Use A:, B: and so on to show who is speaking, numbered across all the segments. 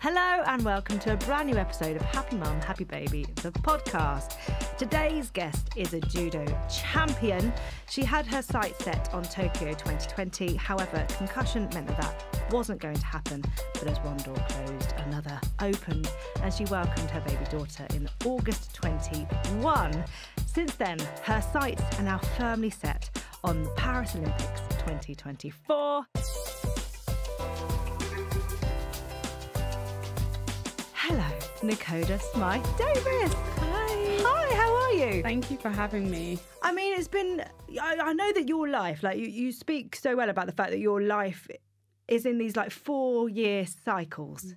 A: Hello and welcome to a brand new episode of Happy Mum, Happy Baby, the podcast. Today's guest is a judo champion. She had her sights set on Tokyo 2020. However, concussion meant that that wasn't going to happen. But as one door closed, another opened, and she welcomed her baby daughter in August 21. Since then, her sights are now firmly set on the Paris Olympics 2024. Nekoda Smythe Davis.
B: Hi.
A: Hi, how are you?
B: Thank you for having me.
A: I mean, it's been. I, I know that your life, like you, you speak so well about the fact that your life is in these like four year cycles,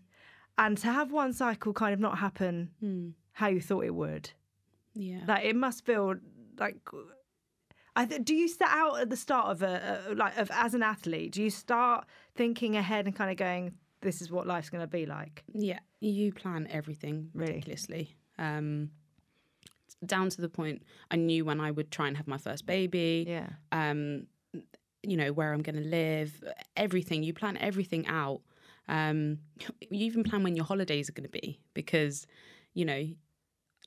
A: and to have one cycle kind of not happen
B: Hmm.
A: how you thought it would,
B: Yeah.
A: like it must feel like. I th- do you set out at the start of a, a like of as an athlete? Do you start thinking ahead and kind of going, "This is what life's going to be like"?
B: yeah. You plan everything
A: Really?
B: ridiculously. Um, down to the point I knew when I would try and have my first baby.
A: Yeah,
B: Um, you know where I'm going to live. Everything you plan everything out. Um, you even plan when your holidays are going to be because, you know,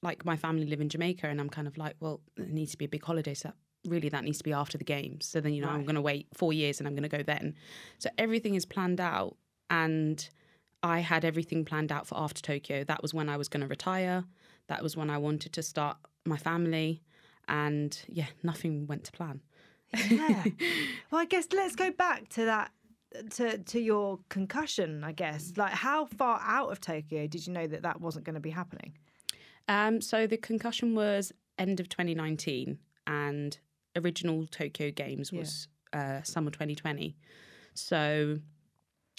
B: like my family live in Jamaica, and I'm kind of like, well, it needs to be a big holiday, so really that needs to be after the games. So then you know I'm going to wait four years and I'm going to go then. So everything is planned out, and I had everything planned out for after Tokyo. That was when I was going to retire. That was when I wanted to start my family, and yeah, nothing went to plan.
A: yeah. well, I guess let's go back to that to to your concussion. I guess like how far out of Tokyo did you know that that wasn't going to be happening?
B: Um, so the concussion was end of 2019, and original Tokyo Games was uh, summer 2020. So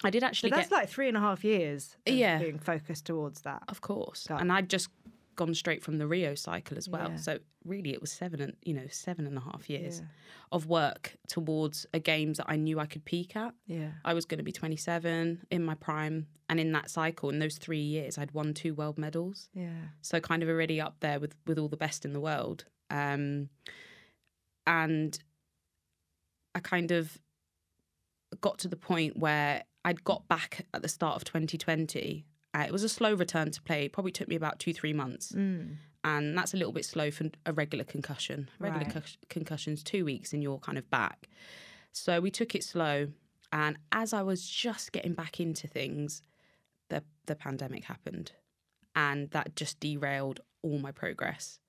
B: I did actually
A: that's
B: get,
A: like three and a half years. Of
B: Yeah.
A: being focused towards that.
B: of course, and I'd just gone straight from the Rio cycle as well.
A: Yeah.
B: So really, it was seven and you know seven and a half years
A: Yeah.
B: of work towards a games that I knew I could peak at.
A: Yeah.
B: I was going to be 27 in my prime, and in that cycle, in those three years, I'd won two world medals.
A: Yeah.
B: so kind of already up there with with all the best in the world um and i kind of got to the point where i'd got back at the start of 2020 uh, it was a slow return to play. It probably took me about two three months.
A: Mm.
B: and that's a little bit slow for a regular concussion. Regular
A: Right.
B: concus- concussions two weeks and you're kind of back. So we took it slow. And as i was just getting back into things the the pandemic happened. And that just derailed all my progress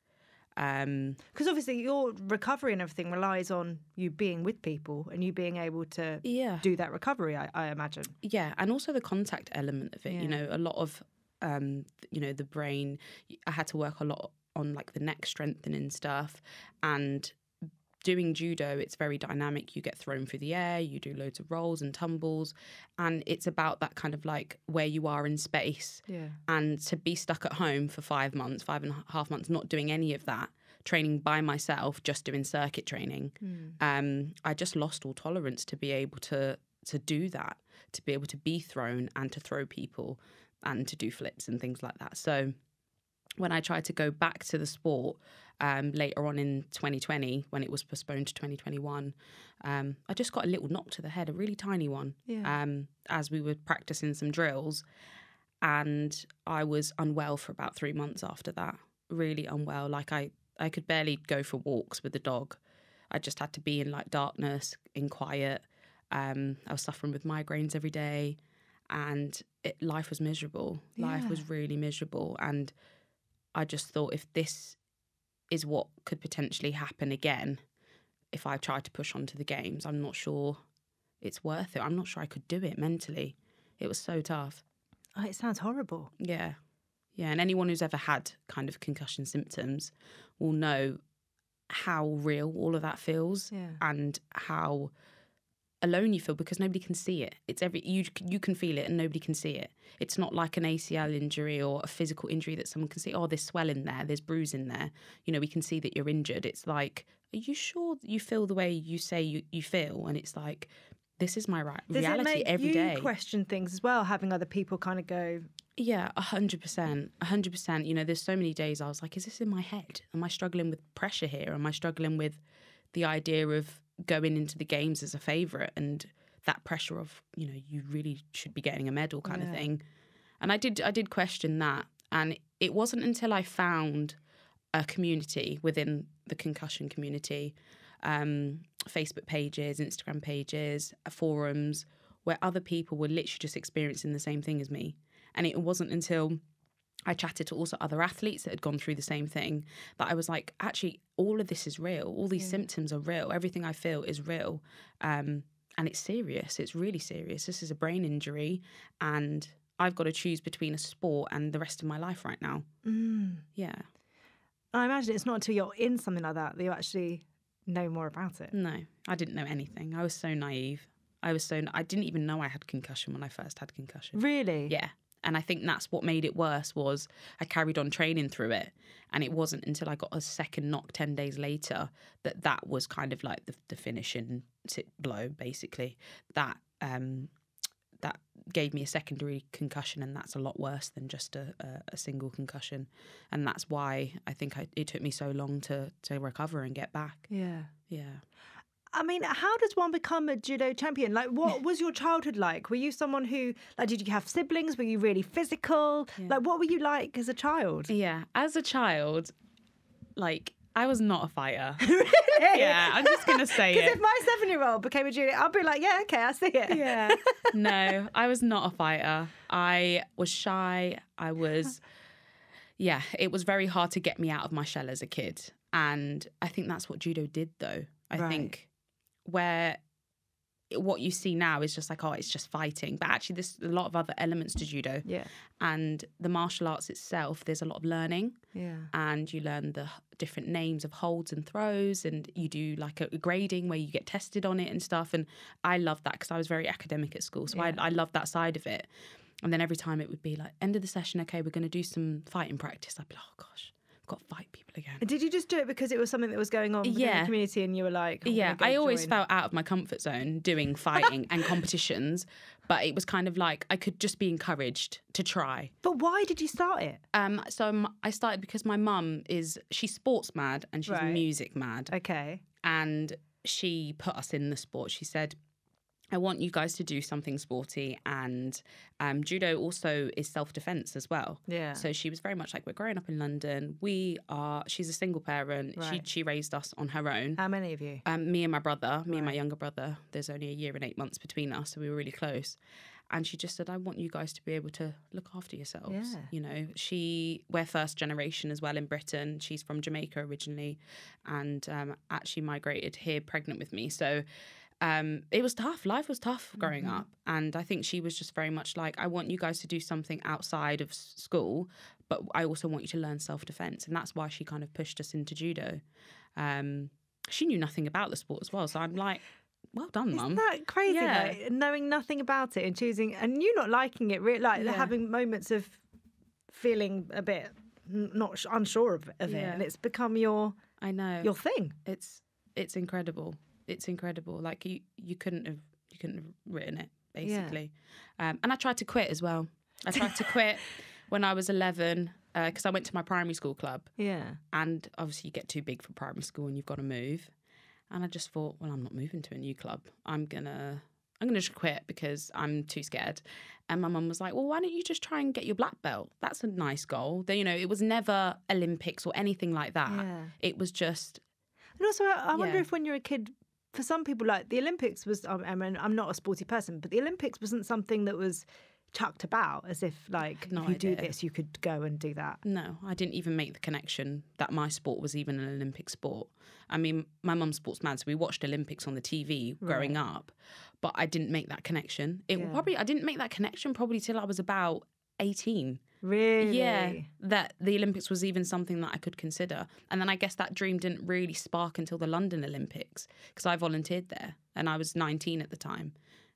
B: um
A: Because obviously your recovery and everything relies on you being with people and you being able to
B: yeah
A: do that recovery. I, I imagine.
B: yeah and also the contact element of it
A: Yeah.
B: you know a lot of um you know the brain i had to work a lot on like the neck strengthening stuff and doing judo it's very dynamic you get thrown through the air you do loads of rolls and tumbles and it's about that kind of like where you are in space
A: Yeah.
B: and to be stuck at home for five months five and a half months not doing any of that training by myself just doing circuit training um, I just lost all tolerance to be able to to do that, to be able to be thrown and to throw people and to do flips and things like that. So when I tried to go back to the sport um, later on in 2020, when it was postponed to 2021, um, I just got a little knock to the head, a really tiny one,
A: Yeah.
B: um, as we were practicing some drills. And I was unwell for about three months after that, really unwell. Like I, I could barely go for walks with the dog. I just had to be in like darkness, in quiet. Um, I was suffering with migraines every day, and it, life was miserable. Life
A: Yeah.
B: was really miserable, and I just thought if this is what could potentially happen again, if I tried to push on to the games, I'm not sure it's worth it. I'm not sure I could do it mentally. It was so tough.
A: Oh, it sounds horrible.
B: Yeah. Yeah. And anyone who's ever had kind of concussion symptoms will know how real all of that feels
A: Yeah.
B: and how alone you feel because nobody can see it. It's every you you can feel it and nobody can see it. It's not like an ACL injury or a physical injury that someone can see. Oh, there's swelling there, there's bruise in there. You know, we can see that you're injured. It's like, are you sure you feel the way you say you, you feel? And it's like, this is my right
A: Does
B: reality every
A: you
B: day.
A: question things as well? Having other people kind of go,
B: Yeah, a hundred percent, a hundred percent. You know, there's so many days I was like, is this in my head? Am I struggling with pressure here? Am I struggling with the idea of going into the games as a favourite and that pressure of, you know, you really should be getting a medal kind
A: Yeah.
B: of thing? And I did I did question that. And it wasn't until I found a community within the concussion community, um, Facebook pages, Instagram pages, uh, forums, where other people were literally just experiencing the same thing as me. And it wasn't until I chatted to also other athletes that had gone through the same thing that I was like, actually, all of this is real. All these symptoms are real. Everything I feel is real. Um, and it's serious. It's really serious. This is a brain injury. And I've got to choose between a sport and the rest of my life right now.
A: Mm.
B: Yeah.
A: I imagine it's not until you're in something like that that you actually know more about it.
B: No, I didn't know anything. I was so naive. I was so, I didn't even know I had concussion when I first had concussion.
A: Really?
B: Yeah. And I think that's what made it worse was I carried on training through it. And it wasn't until I got a second knock 10 days later that that was kind of like the, the finishing blow, basically. That um, that gave me a secondary concussion, and that's a lot worse than just a, a, a single concussion. And that's why I think I, it took me so long to, to recover and get back.
A: Yeah.
B: Yeah.
A: I mean, how does one become a judo champion? Like, what was your childhood like? Were you someone who, like, did you have siblings? Were you really physical? Like, what were you like as a child?
B: Yeah. As a child, like, I was not a fighter.
A: really?
B: Yeah, I'm just going to say it.
A: Because if my seven year old became a judo, I'd be like, yeah, okay, I see it.
B: yeah. No, I was not a fighter. I was shy. I was, yeah, it was very hard to get me out of my shell as a kid. And I think that's what judo did, though. I
A: Right.
B: think where what you see now is just like, oh, it's just fighting. But actually, there's a lot of other elements to judo.
A: Yeah.
B: And the martial arts itself, there's a lot of learning
A: Yeah.
B: and you learn the different names of holds and throws and you do like a, grading where you get tested on it and stuff and i love that because i was very academic at school so
A: Yeah.
B: I, I love that side of it and then every time it would be like end of the session okay we're going to do some fighting practice i'd be like oh gosh got to fight people again
A: Did you just do it because it was something that was going on
B: Yeah.
A: the community and you were like, "I'm
B: yeah i always
A: join"?
B: felt out of my comfort zone doing fighting and competitions but it was kind of like i could just be encouraged to try
A: But why did you start it?
B: um, so I started because my mum is she's sports mad and she's
A: Right.
B: music mad.
A: Okay.
B: and she put us in the sport. She said, I want you guys to do something sporty. And um, judo also is self defense as well.
A: Yeah.
B: So she was very much like, We're growing up in London. We are, she's a single parent. She,
A: Right.
B: she raised us on her own.
A: How many of you?
B: Um, me and my brother, me and my younger brother, there's only a year and eight months between us. So we were really close. And she just said, I want you guys to be able to look after yourselves.
A: Yeah.
B: You know, she, we're first generation as well in Britain. She's from Jamaica originally and um, actually migrated here pregnant with me. So um, it was tough. Life was tough growing
A: Mm-hmm.
B: up. And I think she was just very much like, I want you guys to do something outside of school, but I also want you to learn self defense. And that's why she kind of pushed us into judo. Um, she knew nothing about the sport as well. So I'm like, well done,
A: Isn't
B: mum.
A: that crazy?
B: Yeah.
A: Like, knowing nothing about it and choosing, and you not liking it, really, like
B: Yeah.
A: having moments of feeling a bit not unsure of, of it, and it's become your
B: I know.
A: your thing.
B: it's it's incredible. It's incredible. Like you you couldn't have you couldn't have written it basically. Um, and I tried to quit as well. I tried to quit when I was 11 because I went to my primary school club
A: Yeah.
B: and obviously you get too big for primary school and you've got to move. And I just thought, well, I'm not moving to a new club. I'm gonna I'm gonna just quit because I'm too scared. And my mum was like, well, why don't you just try and get your black belt? That's a nice goal. Then you know, it was never Olympics or anything like that.
A: Yeah.
B: It was just
A: And also, I, I wonder if when you're a kid, for some people, like the Olympics was, I I mean, I'm not a sporty person, but the Olympics wasn't something that was chucked about as if, like,
B: no
A: if you do this, you could go and do that.
B: No, I didn't even make the connection that my sport was even an Olympic sport. I mean, my mum's sports mad, so we watched Olympics on the TV growing up, but I didn't make that connection. It
A: Yeah.
B: probably I didn't make that connection probably till I was about eighteen.
A: Really?
B: Yeah, that the Olympics was even something that I could consider. And then I guess that dream didn't really spark until the London Olympics because I volunteered there and I was 19 at the time.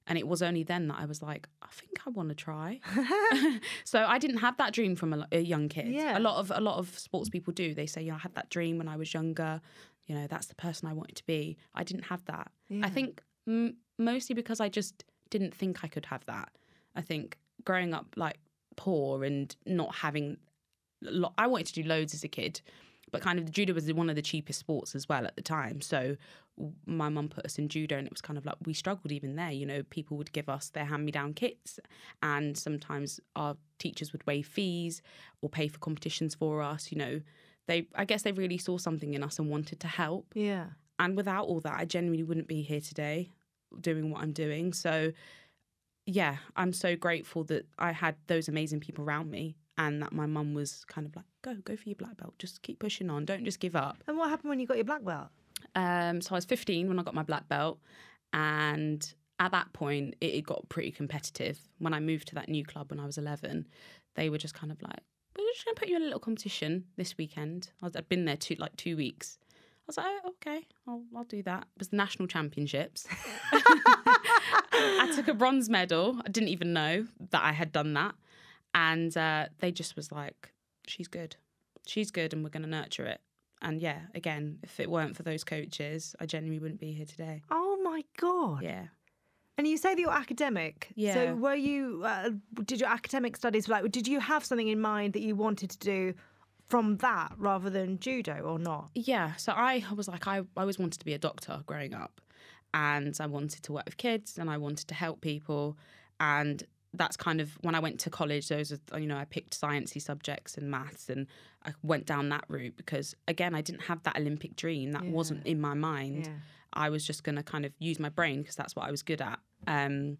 B: And it was only then that I was like, I think I want to try. so I didn't have that dream from a, a young kid.
A: Yeah.
B: A lot of a lot of sports people do. They say, "Yeah, I had that dream when I was younger. You know, that's the person I wanted to be." I didn't have that.
A: Yeah.
B: I think m- mostly because I just didn't think I could have that. I think growing up like poor and not having, lo- I wanted to do loads as a kid, but kind of the judo was one of the cheapest sports as well at the time. So my mum put us in judo, and it was kind of like we struggled even there. You know, people would give us their hand me down kits, and sometimes our teachers would waive fees or pay for competitions for us. You know, they I guess they really saw something in us and wanted to help.
A: Yeah.
B: And without all that, I genuinely wouldn't be here today doing what I'm doing. So, yeah, I'm so grateful that I had those amazing people around me and that my mum was kind of like, go, go for your black belt. Just keep pushing on. Don't just give up.
A: And what happened when you got your black belt?
B: Um, so I was 15 when I got my black belt. And at that point, it, it got pretty competitive. When I moved to that new club when I was 11, they were just kind of like, we're just going to put you in a little competition this weekend. I I'd been there two, like two weeks. I was like, oh, okay, I'll, I'll do that. It was the national championships. I took a bronze medal. I didn't even know that I had done that. And uh, they just was like, she's good. She's good and we're going to nurture it. And yeah, again, if it weren't for those coaches, I genuinely wouldn't be here today.
A: Oh my god!
B: Yeah.
A: And you say that you're academic.
B: Yeah.
A: So were you? Uh, did your academic studies like? Did you have something in mind that you wanted to do from that rather than judo or not?
B: Yeah. So I was like, I, I always wanted to be a doctor growing up. And I wanted to work with kids and I wanted to help people. And that's kind of when I went to college, those are, you know, I picked sciencey subjects and maths and I went down that route because, again, I didn't have that Olympic dream. That
A: Yeah.
B: wasn't in my mind.
A: Yeah.
B: I was just going to kind of use my brain because that's what I was good at. Um,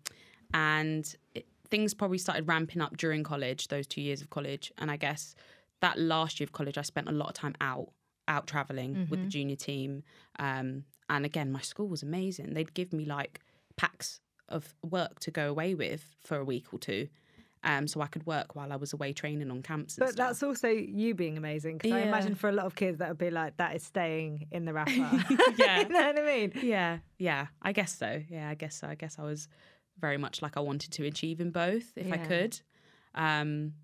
B: and it, things probably started ramping up during college, those two years of college. And I guess that last year of college, I spent a lot of time out, out traveling with the junior team. Um, and again, my school was amazing. They'd give me like packs of work to go away with for a week or two. Um, so I could work while I was away training on camps. And
A: But
B: stuff.
A: that's also you being amazing because I imagine for a lot of kids that would be like, that is staying in the wrapper.
B: Yeah.
A: you know what I mean?
B: Yeah, yeah, I guess so. Yeah, I guess so. I guess I was very much like I wanted to achieve in both if I could. Um,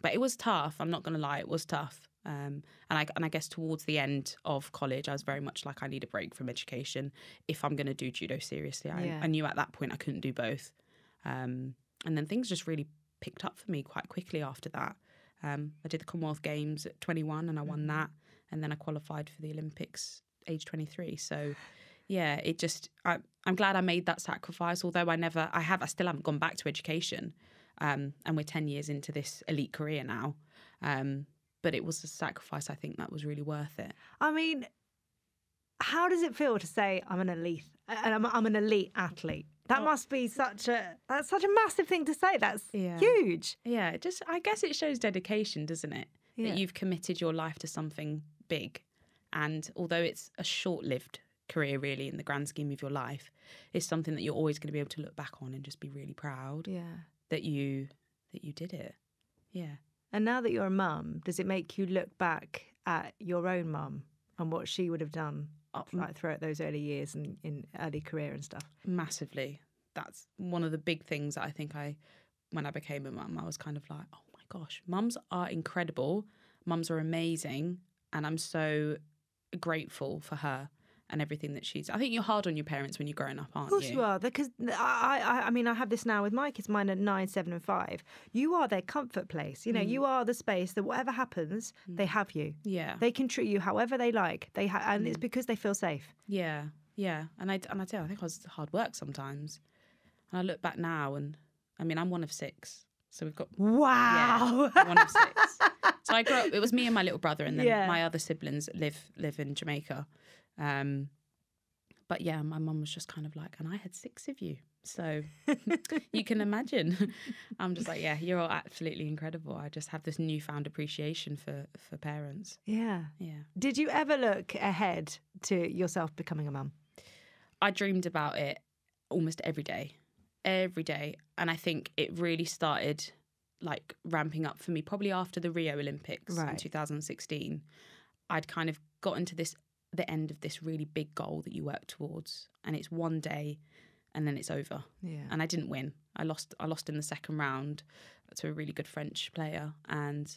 B: but it was tough. I'm not going to lie, it was tough. Um, and I and I guess towards the end of college, I was very much like I need a break from education if I'm going to do judo seriously. I,
A: Yeah.
B: I knew at that point I couldn't do both. Um, and then things just really picked up for me quite quickly after that. Um, I did the Commonwealth Games at 21 and I won that, and then I qualified for the Olympics age 23. So yeah, it just I, I'm glad I made that sacrifice. Although I never, I have, I still haven't gone back to education, um, and we're 10 years into this elite career now. But it was a sacrifice I think that was really worth it.
A: I mean, how does it feel to say I'm an elite and I'm, I'm an elite athlete? That
B: Oh.
A: must be such a that's such a massive thing to say. That's
B: Yeah.
A: huge.
B: Yeah, just I guess it shows dedication, doesn't it?
A: Yeah.
B: That you've committed your life to something big. And although it's a short-lived career really in the grand scheme of your life, it's something that you're always going to be able to look back on and just be really proud
A: Yeah.
B: that you that you did it. Yeah.
A: And now that you're a mum, does it make you look back at your own mum and what she would have done
B: Oh,
A: like throughout those early years and in early career and stuff?
B: massively. That's one of the big things that I think I, when I became a mum, I was kind of like, oh my gosh, mums are incredible. Mums are amazing. And I'm so grateful for her and everything that she's. I think you're hard on your parents when you're growing up, aren't you?
A: Of course you, are, because I, I, I mean, I have this now with my kids. Mine are nine, seven, and five. You are their comfort place. You know, you are the space that whatever happens, they have you.
B: Yeah.
A: They can treat you however they like. They ha- and it's
B: Mm.
A: because they feel safe.
B: Yeah, yeah, and I and I do. I think I was hard work sometimes, and I look back now, and I mean, I'm one of six, so we've got
A: Wow.
B: yeah, one of six. So I grew up. It was me and my little brother, and then
A: Yeah.
B: my other siblings live live in Jamaica. Um, but yeah, my mum was just kind of like, and I had six of you, so you can imagine. I'm just like, yeah, you're all absolutely incredible. I just have this newfound appreciation for for parents.
A: yeah.
B: Yeah.
A: Did you ever look ahead to yourself becoming a mum?
B: I dreamed about it almost every day, every day. And I think it really started like ramping up for me probably after the Rio Olympics in 2016. I'd kind of gotten to this, the end of this really big goal that you work towards. And it's one day and then it's over.
A: Yeah.
B: And I didn't win. I lost, I lost in the second round to a really good French player. And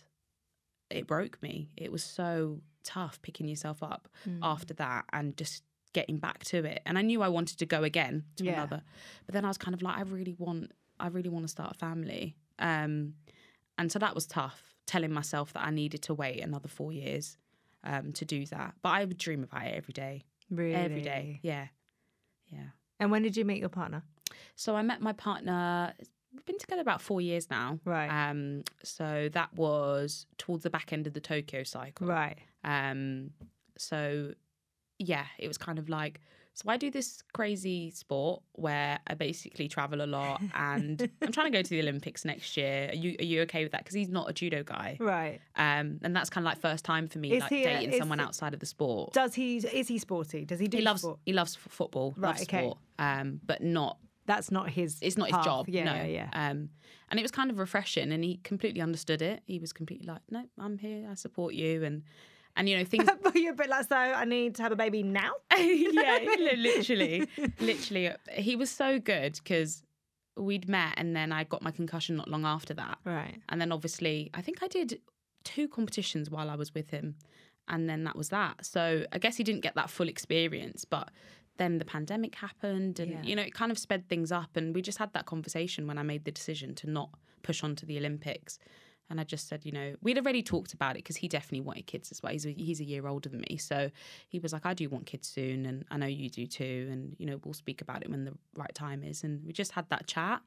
B: it broke me. It was so tough picking yourself up
A: Mm.
B: after that and just getting back to it. And I knew I wanted to go again to
A: Yeah.
B: another, but then I was kind of like, I really want, I really want to start a family. Um, and so that was tough. Telling myself that I needed to wait another four years. Um, to do that. But I would dream about it every day,
A: Really?
B: every day. Yeah, yeah.
A: And when did you meet your partner?
B: So I met my partner. We've been together about four years now.
A: Right.
B: Um, so that was towards the back end of the Tokyo cycle.
A: Right.
B: Um, so yeah, it was kind of like so I do this crazy sport where I basically travel a lot, and I'm trying to go to the Olympics next year. Are you are you okay with that? Because he's not a judo guy,
A: Right.
B: um, and that's kind of like first time for me,
A: Is
B: like
A: he
B: dating
A: is
B: someone outside of the sport.
A: Does he? Is he sporty? Does he do
B: he loves
A: sport?
B: he loves football,
A: Right,
B: loves
A: okay.
B: sport, um, but not
A: That's not his.
B: it's not his job.
A: Yeah,
B: no.
A: yeah, yeah.
B: Um, and it was kind of refreshing, and he completely understood it. He was completely like, "No, I'm here. I support you." And and you know things.
A: but you're a bit like, so I need to have a baby now.
B: yeah, literally, literally. He was so good because we'd met, and then I got my concussion not long after that.
A: Right.
B: And then obviously, I think I did two competitions while I was with him, and then that was that. So I guess he didn't get that full experience, but then the pandemic happened, and
A: Yeah.
B: you know, it kind of sped things up. And we just had that conversation when I made the decision to not push on to the Olympics. And I just said, you know, we'd already talked about it because he definitely wanted kids as well. He's a, he's a year older than me. So he was like, I do want kids soon. And I know you do too. And, you know, we'll speak about it when the right time is. And we just had that chat.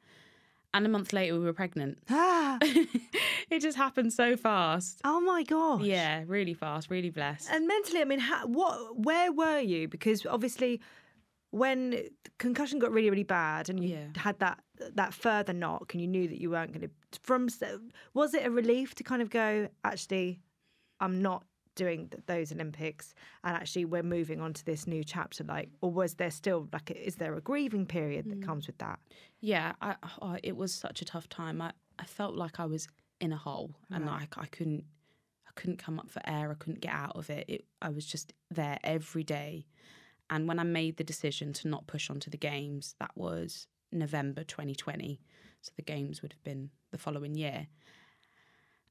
B: And a month later, we were pregnant.
A: Ah.
B: it just happened so fast.
A: Oh my gosh.
B: Yeah, really fast, really blessed.
A: And mentally, I mean, how, what? Where were you? Because obviously, when concussion got really, really bad, and you
B: Yeah.
A: had that that further knock, and you knew that you weren't going to. From was it a relief to kind of go? Actually, I'm not doing th- those Olympics, and actually, we're moving on to this new chapter. Like, or was there still like, is there a grieving period that mm. comes with that?
B: yeah, I, oh, it was such a tough time. I, I felt like I was in a hole and
A: Right.
B: I, I couldn't I couldn't come up for air. I couldn't get out of it. it. I was just there every day. And when I made the decision to not push on to the games, that was November 2020. So the games would have been the following year.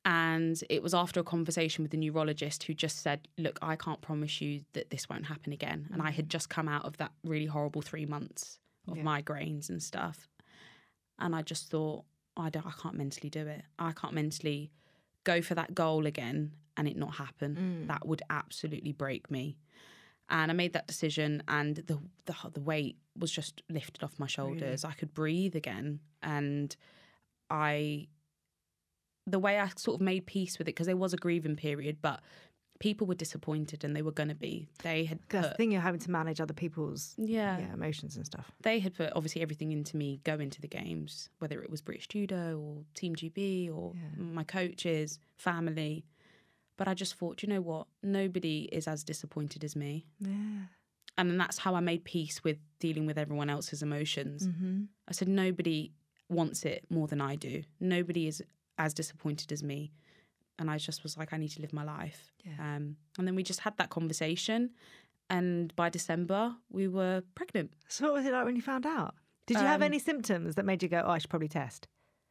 B: And it was after a conversation with the neurologist who just said, Look, I can't promise you that this won't happen again. And I had mm. just come out of that really horrible three months of
A: Yeah.
B: migraines and stuff. And I just thought, I, don't, I can't mentally do it. I can't mentally go for that goal again and it not happen. Mm. That would absolutely break me. And I made that decision, and the, the the weight was just lifted off my shoulders. I could breathe again, and I the way I sort of made peace with it because there was a grieving period, but people were disappointed and they were going to be. They had
A: Because the thing you're having to manage other people's
B: yeah,
A: yeah, emotions and stuff.
B: they had put obviously everything into me going to the games, whether it was British Judo or Team GB or
A: Yeah.
B: my coaches, family. But I just thought, you know what? Nobody is as disappointed as me.
A: Yeah.
B: And then that's how I made peace with dealing with everyone else's emotions.
A: Mm-hmm.
B: I said, nobody wants it more than I do. Nobody is as disappointed as me. And I just was like, I need to live my life.
A: Yeah.
B: Um, and then we just had that conversation. And by December, we were pregnant.
A: So, what was it like when you found out? Did you have
B: Um,
A: any symptoms that made you go, "Oh, I should probably test"?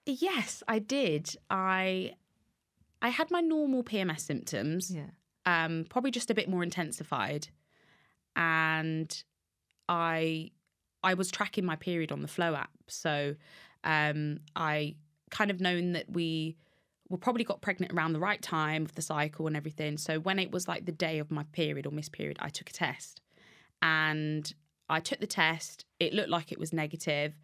B: Yes, I did. I I had my normal PMS symptoms,
A: Yeah.
B: um, probably just a bit more intensified, and I I was tracking my period on the Flo app, so um, I kind of known that we were probably got pregnant around the right time of the cycle and everything. So when it was like the day of my period or missed period, I took a test, and I took the test. It looked like it was negative.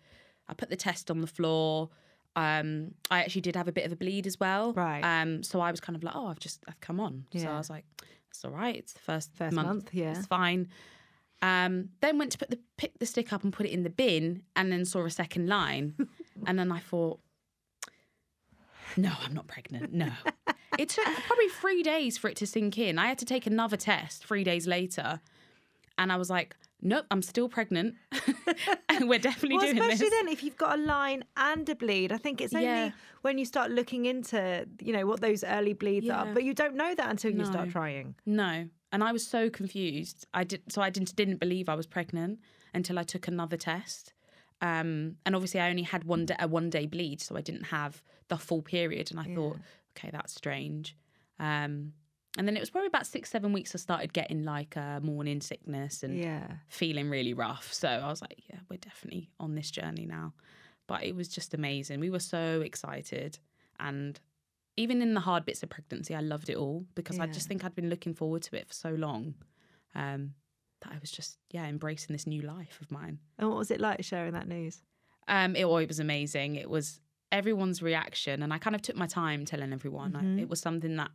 B: I put the test on the floor. Um, I actually did have a bit of a bleed as well.
A: Right.
B: Um, so I was kind of like, oh, I've just I've come on.
A: Yeah.
B: So I was like, it's all right. It's the first
A: First month, yeah.
B: It's fine. Um, then went to put the pick the stick up and put it in the bin, and then saw a second line, and then I thought, no, I'm not pregnant. No. it took probably three days for it to sink in. I had to take another test three days later, and I was like, nope, I'm still pregnant, and we're definitely
A: Well,
B: doing
A: especially
B: this.
A: then if you've got a line and a bleed. I think it's only
B: Yeah.
A: when you start looking into, you know, what those early bleeds are. But you don't know that until you start trying.
B: No, and I was so confused. I did so I didn't didn't believe I was pregnant until I took another test. Um, and obviously, I only had one day, a one day bleed, so I didn't have the full period. And I thought, okay, that's strange. Um, and then it was probably about six, seven weeks. I started getting like uh, morning sickness and
A: Yeah.
B: feeling really rough. So I was like, yeah, we're definitely on this journey now. But it was just amazing. We were so excited, and even in the hard bits of pregnancy, I loved it all because I just think I'd been looking forward to it for so long um, that I was just, yeah, embracing this new life of mine.
A: And what was it like sharing that news?
B: Um, it, oh, it was amazing. It was everyone's reaction, and I kind of took my time telling everyone.
A: Mhm.
B: I, it was something that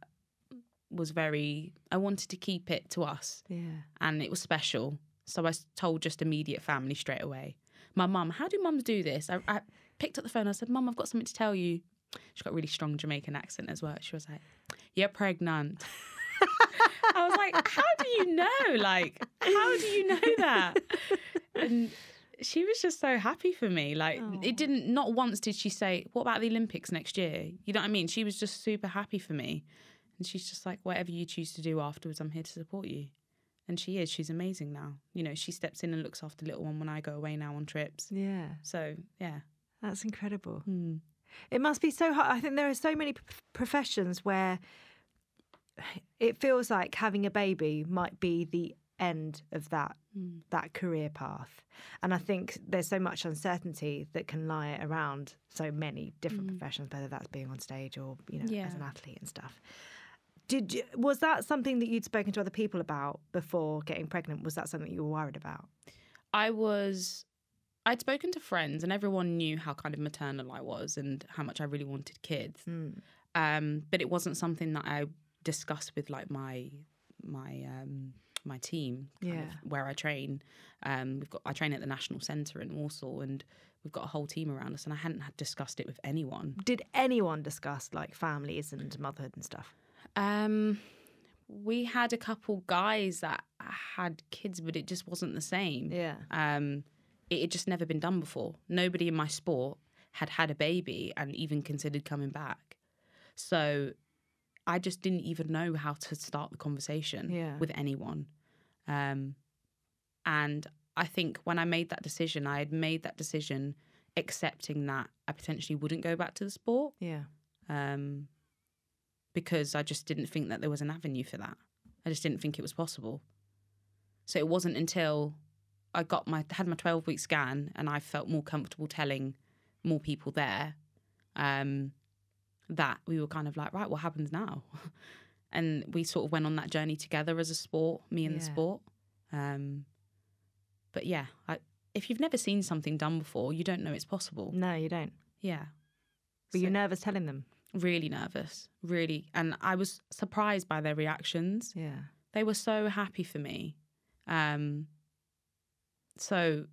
B: was very. I wanted to keep it to us,
A: Yeah.
B: and it was special. So I told just immediate family straight away. My mum, how do mums do this? I, I picked up the phone. I said, "Mum, I've got something to tell you." She's got a really strong Jamaican accent as well. She was like, "You're pregnant." I was like, "How do you know? Like, how do you know that?" And she was just so happy for me. Like, it didn't. Not once did she say, "What about the Olympics next year?" You know what I mean? She was just super happy for me, and she's just like, "Whatever you choose to do afterwards, I'm here to support you." And she is. She's amazing now. You know, she steps in and looks after little one when I go away now on trips.
A: Yeah.
B: So yeah.
A: That's incredible.
B: Hmm.
A: It must be so hard. I think there are so many p- professions where it feels like having a baby might be the end of that
B: Mm.
A: that career path. And I think there's so much uncertainty that can lie around so many different professions, whether that's being on stage or you know
B: Yeah.
A: as an athlete and stuff. Did you, was that something that you'd spoken to other people about before getting pregnant? Was that something you were worried about?
B: I was. I'd spoken to friends, and everyone knew how kind of maternal I was and how much I really wanted kids.
A: Mm.
B: Um, but it wasn't something that I discussed with like my my um, my team, kind
A: Yeah.
B: of where I train. Um, we've got I train at the National Centre in Walsall, and we've got a whole team around us, and I hadn't had discussed it with anyone.
A: Did anyone discuss like families and motherhood and stuff?
B: Um, we had a couple guys that had kids, but it just wasn't the same.
A: Yeah.
B: Um, it had just never been done before. Nobody in my sport had had a baby and even considered coming back. So I just didn't even know how to start the conversation
A: Yeah.
B: with anyone. Um, and I think when I made that decision, I had made that decision accepting that I potentially wouldn't go back to the sport
A: Yeah.
B: um, because I just didn't think that there was an avenue for that. I just didn't think it was possible. So it wasn't until I got my had my twelve week scan and I felt more comfortable telling more people there um, that we were kind of like, right, what happens now? and we sort of went on that journey together as a sport, me and the sport. Um, but yeah, I, if you've never seen something done before, you don't know it's possible.
A: No, you don't.
B: Yeah.
A: Were you
B: So-
A: nervous telling them?
B: Really nervous, really. And I was surprised by their reactions.
A: Yeah.
B: They were so happy for me. Um, so,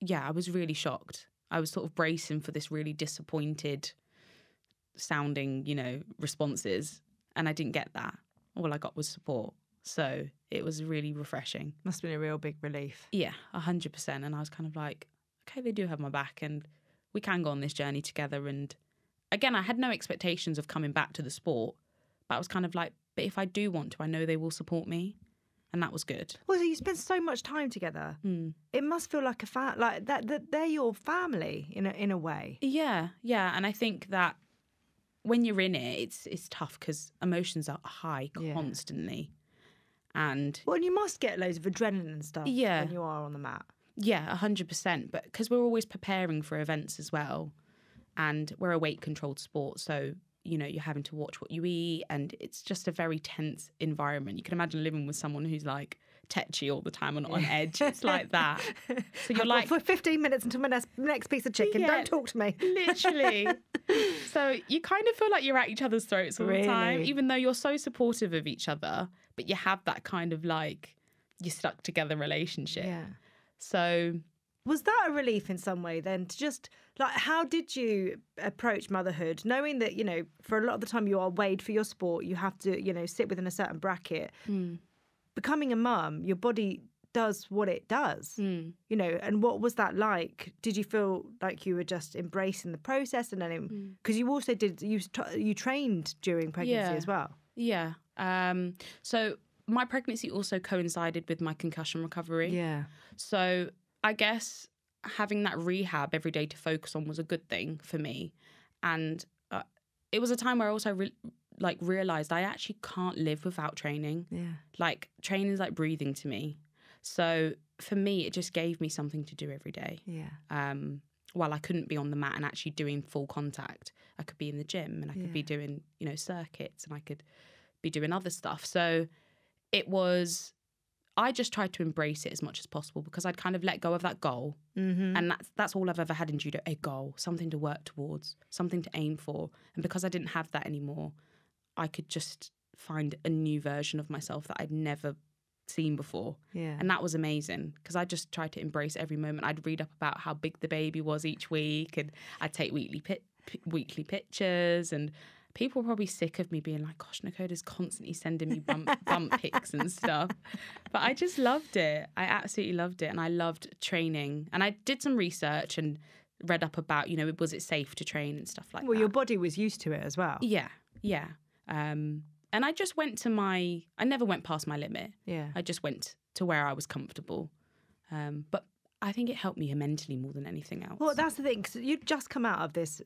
B: yeah, I was really shocked. I was sort of bracing for this really disappointed sounding, you know, responses. And I didn't get that. All I got was support. So it was really refreshing.
A: Must have been a real big relief.
B: Yeah, 100%. And I was kind of like, okay, they do have my back and we can go on this journey together. And again, I had no expectations of coming back to the sport, but I was kind of like, but if I do want to, I know they will support me. And that was good.
A: Also, you spend so much time together.
B: Mm.
A: It must feel like a fa- like that, that. They're your family in a in a way.
B: Yeah, yeah. And I think that when you're in it, it's it's tough because emotions are high
A: Yeah.
B: constantly. And
A: Well, and you must get loads of adrenaline and stuff.
B: Yeah.
A: When you are on the mat.
B: Yeah, hundred percent. But because we're always preparing for events as well, and we're a weight controlled sport, so you know you're having to watch what you eat, and it's just a very tense environment. You can imagine living with someone who's like tetchy all the time and on edge. It's like that. So you're like
A: for 15 minutes until my next, next piece of chicken.
B: Yeah.
A: Don't talk to me.
B: literally. so you kind of feel like you're at each other's throats all the time, even though you're so supportive of each other. But you have that kind of like you're stuck together relationship.
A: Yeah.
B: So
A: Was that a relief in some way then to just like how did you approach motherhood knowing that you know for a lot of the time you are weighed for your sport you have to you know sit within a certain bracket
B: Hmm.
A: becoming a mum your body does what it does
B: mm,
A: you know and what was that like did you feel like you were just embracing the process and then because you also did you you trained during pregnancy
B: Yeah.
A: as well
B: Yeah. Um, so my pregnancy also coincided with my concussion recovery.
A: yeah
B: So I guess having that rehab every day to focus on was a good thing for me, and uh, it was a time where I also re- like realized I actually can't live without training.
A: yeah
B: Like training is like breathing to me. So for me, it just gave me something to do every day.
A: yeah
B: Um, while I couldn't be on the mat and actually doing full contact, I could be in the gym and I could be doing, you know, circuits and I could be doing other stuff. So it was, I just tried to embrace it as much as possible because I'd kind of let go of that goal.
A: Mm-hmm.
B: And that's that's all I've ever had in judo a goal, something to work towards, something to aim for. And because I didn't have that anymore, I could just find a new version of myself that I'd never seen before.
A: yeah.
B: And that was amazing because I just tried to embrace every moment. I'd read up about how big the baby was each week and I'd take weekly pi- pi- weekly pictures and people were probably sick of me being like, gosh, Nekoda's constantly sending me bump, bump pics and stuff. But I just loved it. I absolutely loved it. And I loved training. And I did some research and read up about, you know, was it safe to train and stuff like
A: well,
B: that.
A: Well, your body was used to it as well.
B: Yeah, yeah. Um, and I just went to my, I never went past my limit.
A: Yeah.
B: I just went to where I was comfortable. Um, but I think it helped me mentally more than anything else.
A: Well, that's the thing, because you'd just come out of this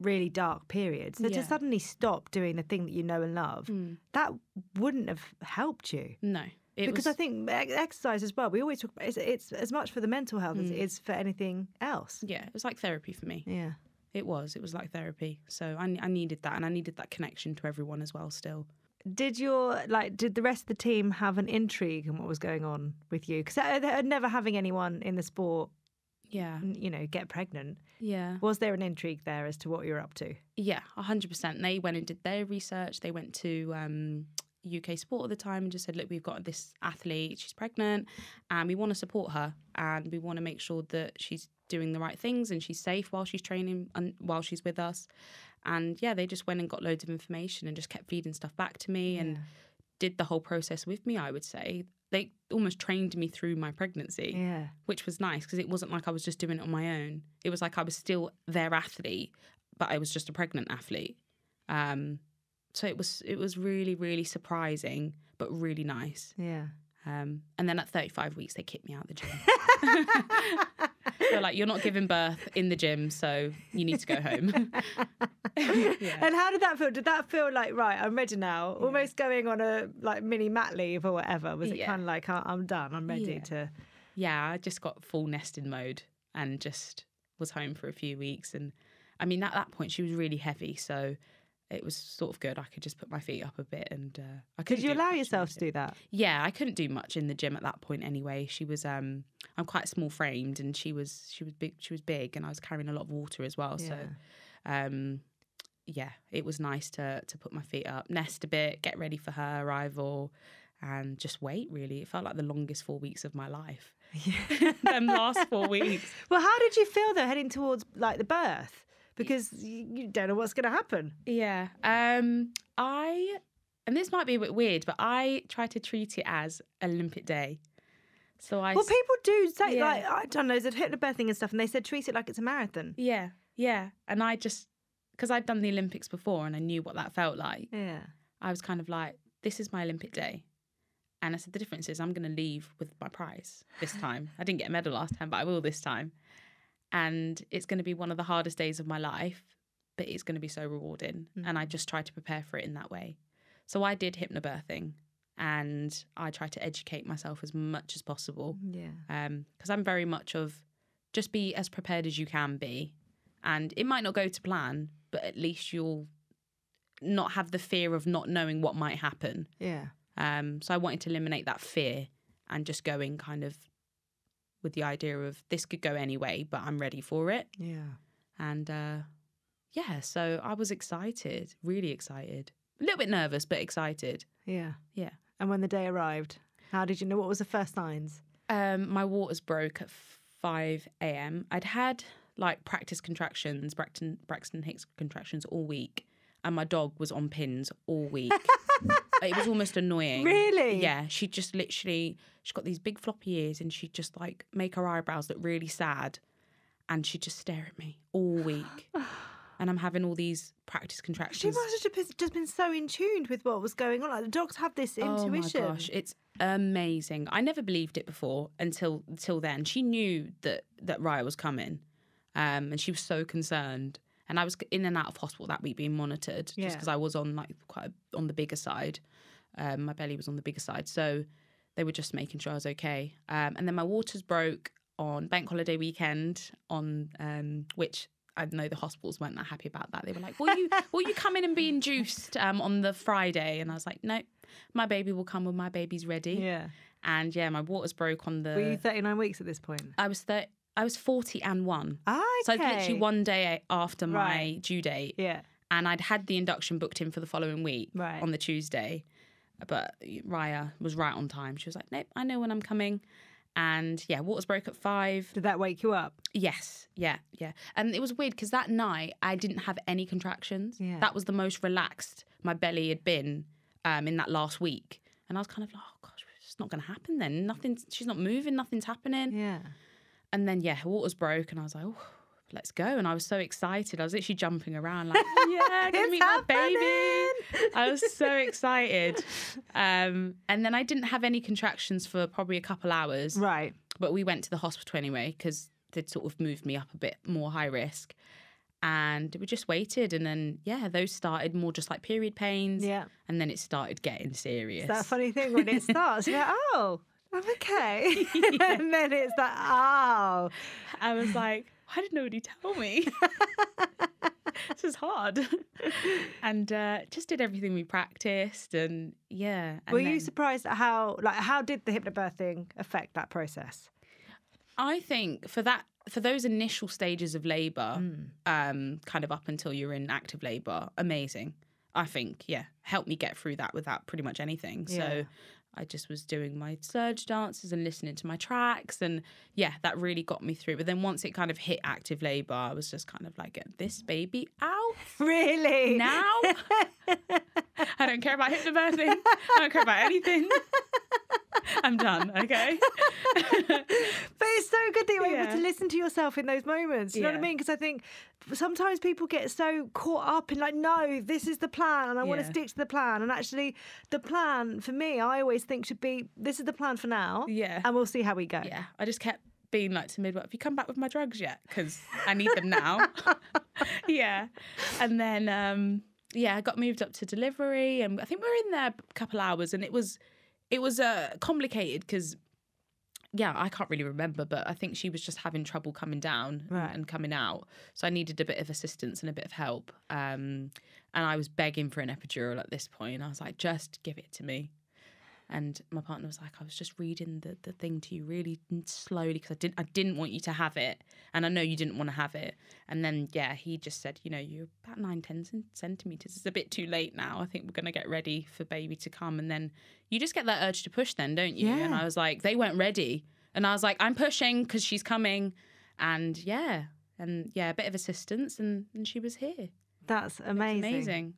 A: really dark period. So
B: Yeah.
A: to suddenly stop doing the thing that you know and love,
B: Mm.
A: that wouldn't have helped you.
B: no, it
A: because
B: was,
A: I think exercise as well, we always talk about it's, it's as much for the mental health as it
B: Mm.
A: for anything else.
B: yeah, it was like therapy for me.
A: Yeah.
B: It was, it was like therapy. So I, I needed that, and I needed that connection to everyone as well. Still,
A: Did your like did the rest of the team have an intrigue in what was going on with you? Because never having anyone in the sport,
B: yeah,
A: you know, get pregnant.
B: Yeah,
A: Was there an intrigue there as to what you're up to?
B: yeah, hundred percent. They went and did their research. They went to um, UK Sport at the time and just said, "Look, we've got this athlete. She's pregnant, and we want to support her, and we want to make sure that she's doing the right things and she's safe while she's training and while she's with us." And yeah, they just went and got loads of information and just kept feeding stuff back to me and did the whole process with me. I would say they almost trained me through my pregnancy
A: Yeah.
B: which was nice because it wasn't like I was just doing it on my own. It was like I was still their athlete, but I was just a pregnant athlete. Um, so it was it was really really surprising, but really nice.
A: Yeah.
B: Um, and then at 35 weeks, they kicked me out of the gym. They're like, "You're not giving birth in the gym, so you need to go home." yeah.
A: And how did that feel? Did that feel like right? I'm ready now. Almost going on a like mini mat leave or whatever. Was it
B: Yeah.
A: kind of like "I- I'm done. I'm ready
B: Yeah.
A: to.
B: yeah, I just got full nesting mode and just was home for a few weeks. And I mean, at that point, she was really heavy, so it was sort of good. I could just put my feet up a bit, and uh, I could.
A: Did you allow yourself to do that?
B: Yeah, I couldn't do much in the gym at that point anyway. She was, um, I'm quite small framed, and she was, she was big. She was big, and I was carrying a lot of water as well. So, um, yeah, it was nice to to put my feet up, nest a bit, get ready for her arrival, and just wait. Really, it felt like the longest four weeks of my life. Yeah. Them last four weeks.
A: Well, how did you feel though heading towards like the birth? Because you you don't know what's going to happen.
B: Yeah. Um, I, and this might be a bit weird, but I try to treat it as Olympic Day. So I.
A: Well, people do say
B: Yeah.
A: like I don't know, there's a hypnobirthing and stuff, and they said treat it like it's a marathon.
B: Yeah, yeah. And I just, because I'd done the Olympics before and I knew what that felt like,
A: Yeah.
B: I was kind of like, this is my Olympic day. And I said, the difference is I'm going to leave with my prize this time. I didn't get a medal last time, but I will this time. And it's going to be one of the hardest days of my life, but it's going to be so rewarding. And I just try to prepare for it in that way. So I did hypnobirthing and I try to educate myself as much as possible
A: Yeah.
B: Um, because I'm very much of just be as prepared as you can be, and it might not go to plan, but at least you'll not have the fear of not knowing what might happen.
A: Yeah.
B: Um, so I wanted to eliminate that fear and just going kind of with the idea of this could go anyway, but I'm ready for it.
A: Yeah.
B: And uh, yeah, so I was excited, really excited, a little bit nervous, but excited.
A: Yeah.
B: Yeah.
A: And when the day arrived, how did you know? What was the first signs?
B: Um, my waters broke at 5 a.m. I'd had like practice contractions, Braxton, Braxton Hicks contractions all week, and my dog was on pins all week. it was almost annoying.
A: Really?
B: Yeah. She just literally, she got these big floppy ears, and she'd just like make her eyebrows look really sad, and she'd just stare at me all week. and I'm having all these practice contractions.
A: She must have just- just been so in tune with what was going on. Like the dogs have this intuition.
B: Oh my gosh, it's amazing. I never believed it before until until then. She knew that that Ryia was coming, um, and she was so concerned. And I was in and out of hospital that week being monitored
A: Yeah.
B: just because I was on like quite a, on the bigger side. Um, my belly was on the bigger side, so they were just making sure I was okay. Um, and then my waters broke on bank holiday weekend, on um, which I know the hospitals weren't that happy about that. They were like, "Will you will you come in and be induced um, on the Friday?" And I was like, "No, my baby will come when my baby's ready."
A: Yeah.
B: And yeah, my waters broke on the.
A: Were you 39 weeks at this point?
B: I was thir- I was forty and one.
A: Ah,
B: So
A: okay.
B: I literally one day after my
A: Right.
B: due date,
A: Yeah.
B: and I'd had the induction booked in for the following week
A: Right.
B: on the Tuesday. But Ryia was right on time. She was like, "Nope, I know when I'm coming." And yeah, waters broke at five.
A: Did that wake you up?
B: Yes, yeah, yeah. And it was weird because that night I didn't have any contractions.
A: Yeah.
B: That was the most relaxed my belly had been um, in that last week. And I was kind of like, oh gosh, it's not going to happen then. Nothing, she's not moving, nothing's happening.
A: Yeah.
B: And then, yeah, her waters broke, and I was like, oh, let's go. And I was so excited. I was literally jumping around, like, yeah, gonna meet my baby. I was so excited. Um, and then I didn't have any contractions for probably a couple hours
A: Right.
B: but we went to the hospital anyway because they'd sort of moved me up a bit more high risk and we just waited and then yeah those started more just like period pains
A: Yeah.
B: and then it started getting serious
A: It's that funny thing when it starts, you're like, oh, I'm okay. yeah. and then it's like, oh.
B: i was like why did nobody tell me this is hard and uh, just did everything we practiced and yeah and
A: Were you surprised at how, like, how did the hypnobirthing affect that process?
B: I think for that for those initial stages of labour, um, kind of up until you're in active labour, amazing. I think, yeah, helped me get through that without pretty much anything.
A: Yeah.
B: So I just was doing my surge dances and listening to my tracks and yeah, that really got me through. But then once it kind of hit active labour, I was just kind of like, get this baby out
A: Really?
B: now. I don't care about hypnobirthing. I don't care about anything. I'm done, okay?
A: But it's so good that you're able to listen to yourself in those moments. You know what I mean? Because I think sometimes people get so caught up in like, no, this is the plan, and I want to stick to the plan. And actually, the plan for me, I always think should be, this is the plan for now,
B: Yeah.
A: and we'll see how we go.
B: Yeah, I just kept being like to midwife, have you come back with my drugs yet? Because I need them now. yeah. And then, um, yeah, I got moved up to delivery and I think we were in there a couple hours and it was, it was uh, complicated because, yeah, I can't really remember, but I think she was just having trouble coming down and-
A: Right.
B: and coming out. So I needed a bit of assistance and a bit of help. Um, and I was begging for an epidural at this point. I was like, just give it to me. And my partner was like, I was just reading the, the thing to you really slowly because I didn't I didn't want you to have it, and I know you didn't want to have it. And then yeah, he just said, you know, you're about nine ten cen- centimeters. It's a bit too late now. I think we're gonna get ready for baby to come, and then you just get that urge to push, then don't you?
A: Yeah.
B: And I was like, they weren't ready, and I was like, I'm pushing because she's coming, and yeah, and yeah, a bit of assistance, and and she was here.
A: That's amazing.
B: amazing.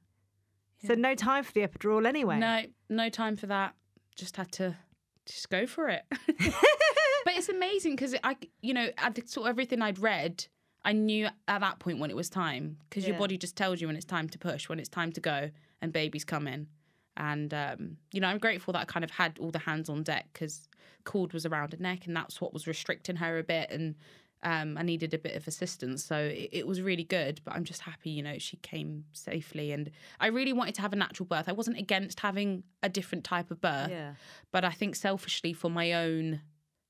A: So no time for the epidural anyway.
B: No, no time for that. Just had to just go for it. but it's amazing because I, you know, I sort of everything I'd read. I knew at that point when it was time because your body just tells you when it's time to push, when it's time to go, and baby's coming. And um, you know, I'm grateful that I kind of had all the hands on deck because cord was around her neck, and that's what was restricting her a bit, and um, I needed a bit of assistance. So it, it was really good. But I'm just happy, you know, she came safely, and I really wanted to have a natural birth. I wasn't against having a different type of birth,
A: Yeah.
B: but I think selfishly for my own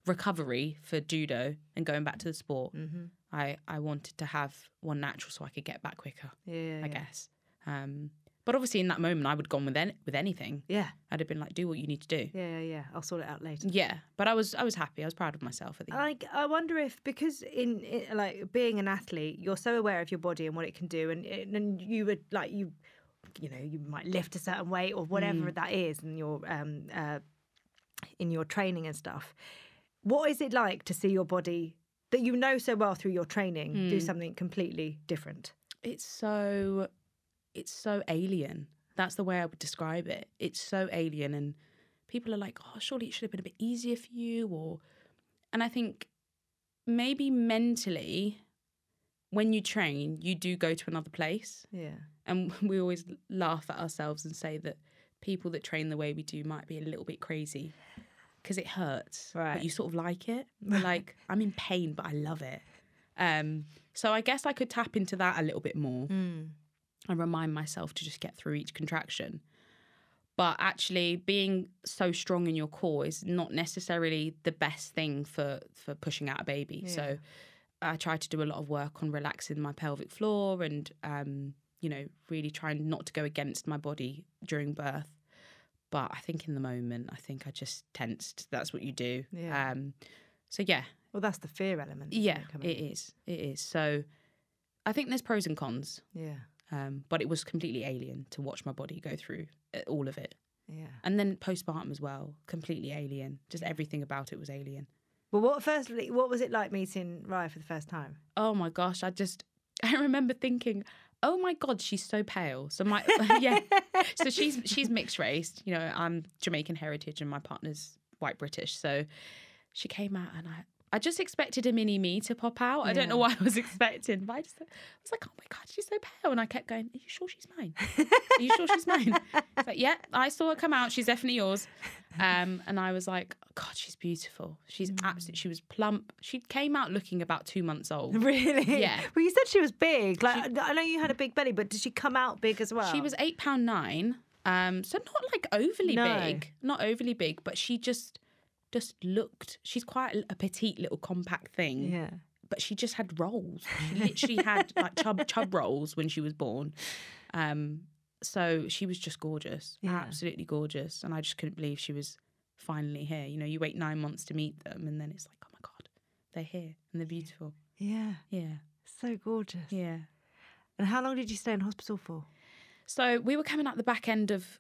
B: recovery for judo and going back to the sport,
A: Mm-hmm.
B: I I wanted to have one natural so I could get back quicker.
A: Yeah.
B: I guess. Um, but obviously, in that moment, I would have gone with any, with anything.
A: Yeah.
B: I'd have been like, "Do what you need to do."
A: Yeah. Yeah. Yeah. I'll sort it out later.
B: Yeah, but I was I was happy. I was proud of myself at the end.
A: I, I wonder if because in, in like being an athlete, you're so aware of your body and what it can do, and and you would like you, you know, you might lift a certain weight or whatever that is, in your um uh, in your training and stuff. What is it like to see your body that you know so well through your training do something completely different?
B: it's so it's so alien. That's the way I would describe it. It's so alien, and people are like, "Oh, surely it should have been a bit easier for you," or, and I think maybe mentally, when you train, you do go to another place,
A: Yeah.
B: and we always laugh at ourselves and say that people that train the way we do might be a little bit crazy because it hurts,
A: Right.
B: but you sort of like it. Like, I'm in pain, but I love it. Um, so I guess I could tap into that a little bit more
A: Mm.
B: And remind myself to just get through each contraction. But actually, being so strong in your core is not necessarily the best thing for for pushing out a baby.
A: Yeah.
B: So I try to do a lot of work on relaxing my pelvic floor and um, you know really trying not to go against my body during birth. But I think in the moment, I think I just tensed. That's what you do.
A: Yeah.
B: Um, so yeah,
A: Well, that's the fear element.
B: yeah,
A: it,
B: it is. It is. So I think there's pros and cons.
A: Yeah.
B: Um, but it was completely alien to watch my body go through uh, all of it.
A: Yeah.
B: And then postpartum as well, completely alien. Just everything about it was alien.
A: Well, what firstly, what was it like meeting Ryia for the first time?
B: Oh my gosh, I just I remember thinking, "Oh my god, she's so pale." So my yeah. So she's she's mixed race, you know, I'm Jamaican heritage and my partner's white British. So she came out and I I just expected a mini me to pop out. I don't know
A: Yeah.
B: what I was expecting, but I just I was like, "Oh my god, she's so pale." And I kept going, "Are you sure she's mine? Are you sure she's mine?" But "Yeah, I saw her come out. She's definitely yours." Um, and I was like, "God, she's beautiful. She's
A: Mm.
B: absolutely. She was plump. She came out looking about two months old.
A: Really?
B: Yeah.
A: Well, you said she was big. Like I know you had a big belly, but did she come out big as well?
B: She was eight pound nine, um, so not like overly
A: No.
B: big, not overly big, but she just just looked. She's quite a- petite little compact thing,
A: Yeah.
B: but she just had rolls. She literally had like chub chub rolls when she was born. Um, so she was just gorgeous,
A: Yeah.
B: absolutely gorgeous, and I just couldn't believe she was finally here. You know, you wait nine months to meet them, and then it's like, oh my god, they're here and they're beautiful.
A: Yeah.
B: Yeah,
A: So gorgeous.
B: yeah.
A: And how long did you stay in hospital for?
B: So we were coming out the back end of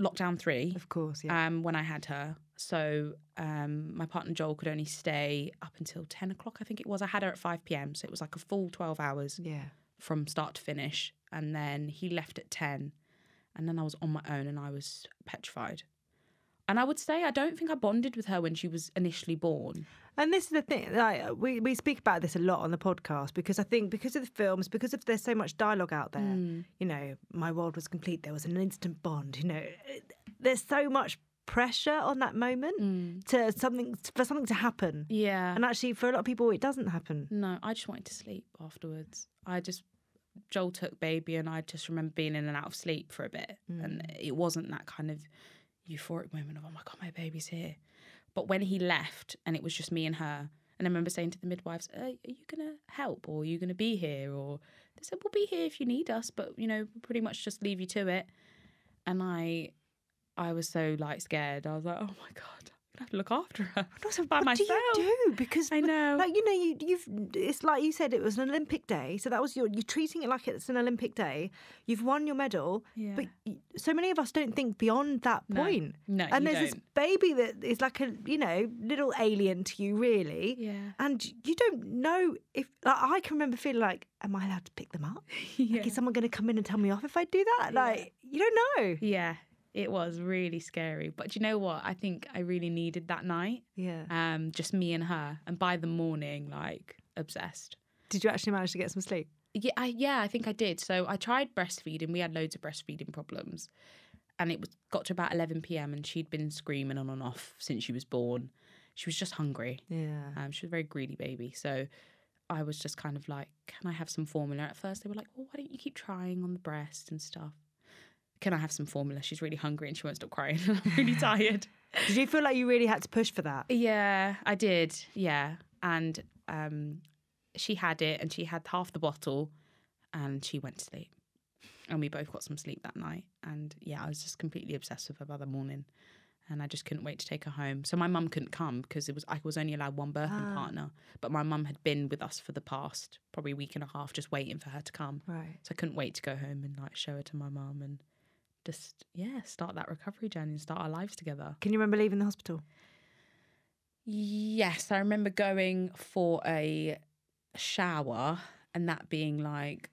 B: lockdown three.
A: Of course, yeah.
B: um, when I had her. So um, my partner Joel could only stay up until 10 o'clock, I think it was. I had her at 5 p.m. So it was like a full 12 hours
A: yeah.
B: from start to finish. And then he left at 10. And then I was on my own and I was petrified. And I would say I don't think I bonded with her when she was initially born.
A: And this is the thing, like we, we speak about this a lot on the podcast because I think because of the films, because of there's so much dialogue out there,
B: Mm.
A: you know, my world was complete. There was an instant bond. You know, there's so much pressure on that moment to something for something to happen.
B: Yeah.
A: And actually, for a lot of people, it doesn't happen.
B: No, I just wanted to sleep afterwards. I just Joel took baby, and I just remember being in and out of sleep for a bit, and it wasn't that kind of euphoric moment of oh my god, my baby's here. But when he left, and it was just me and her, and I remember saying to the midwives, uh, "Are you gonna help, or are you gonna be here?" Or they said, "We'll be here if you need us, but you know, we'll pretty much just leave you to it." And I, I was so like scared. I was like, "Oh my god, I'm gonna have to look after her
A: And also,
B: by
A: what
B: myself."
A: do you do? Because
B: I know.
A: like you know, you, you've it's like you said, it was an Olympic day, so that was your you're treating it like it's an Olympic day. You've won your medal,
B: Yeah.
A: but so many of us don't think beyond that
B: No.
A: point.
B: No,
A: and there's this
B: don't.
A: baby that is like a you know little alien to you, really.
B: Yeah.
A: And you don't know if like, I can remember feeling like, am I allowed to pick them up?
B: Yeah.
A: Like, is someone going to come in and tell me off if I do that? Like, you don't know.
B: Yeah, it was really scary. But do you know what? I think I really needed that night.
A: Yeah.
B: Um, just me and her. And by the morning, like obsessed.
A: Did you actually manage to get some sleep?
B: Yeah, I, yeah, I think I did. So I tried breastfeeding. We had loads of breastfeeding problems, and it was got to about eleven p.m. and she'd been screaming on and off since she was born. She was just hungry.
A: Yeah.
B: Um, she was a very greedy baby. So I was just kind of like, can I have some formula? At first, they were like, well, why don't you keep trying on the breast and stuff? Can I have some formula? She's really hungry and she won't stop crying. I'm really tired.
A: Did you feel like you really had to push for that?
B: Yeah, I did. Yeah. And um, she had it and she had half the bottle and she went to sleep. And we both got some sleep that night. And yeah, I was just completely obsessed with her by the morning. And I just couldn't wait to take her home. So my mum couldn't come because it was I was only allowed one birthing
A: Ah.
B: partner. But my mum had been with us for the past probably week and a half, just waiting for her to come.
A: Right.
B: So I couldn't wait to go home and like show her to my mum and just yeah, start that recovery journey and start our lives together.
A: Can you remember leaving the hospital?
B: Yes, I remember going for a shower and that being like,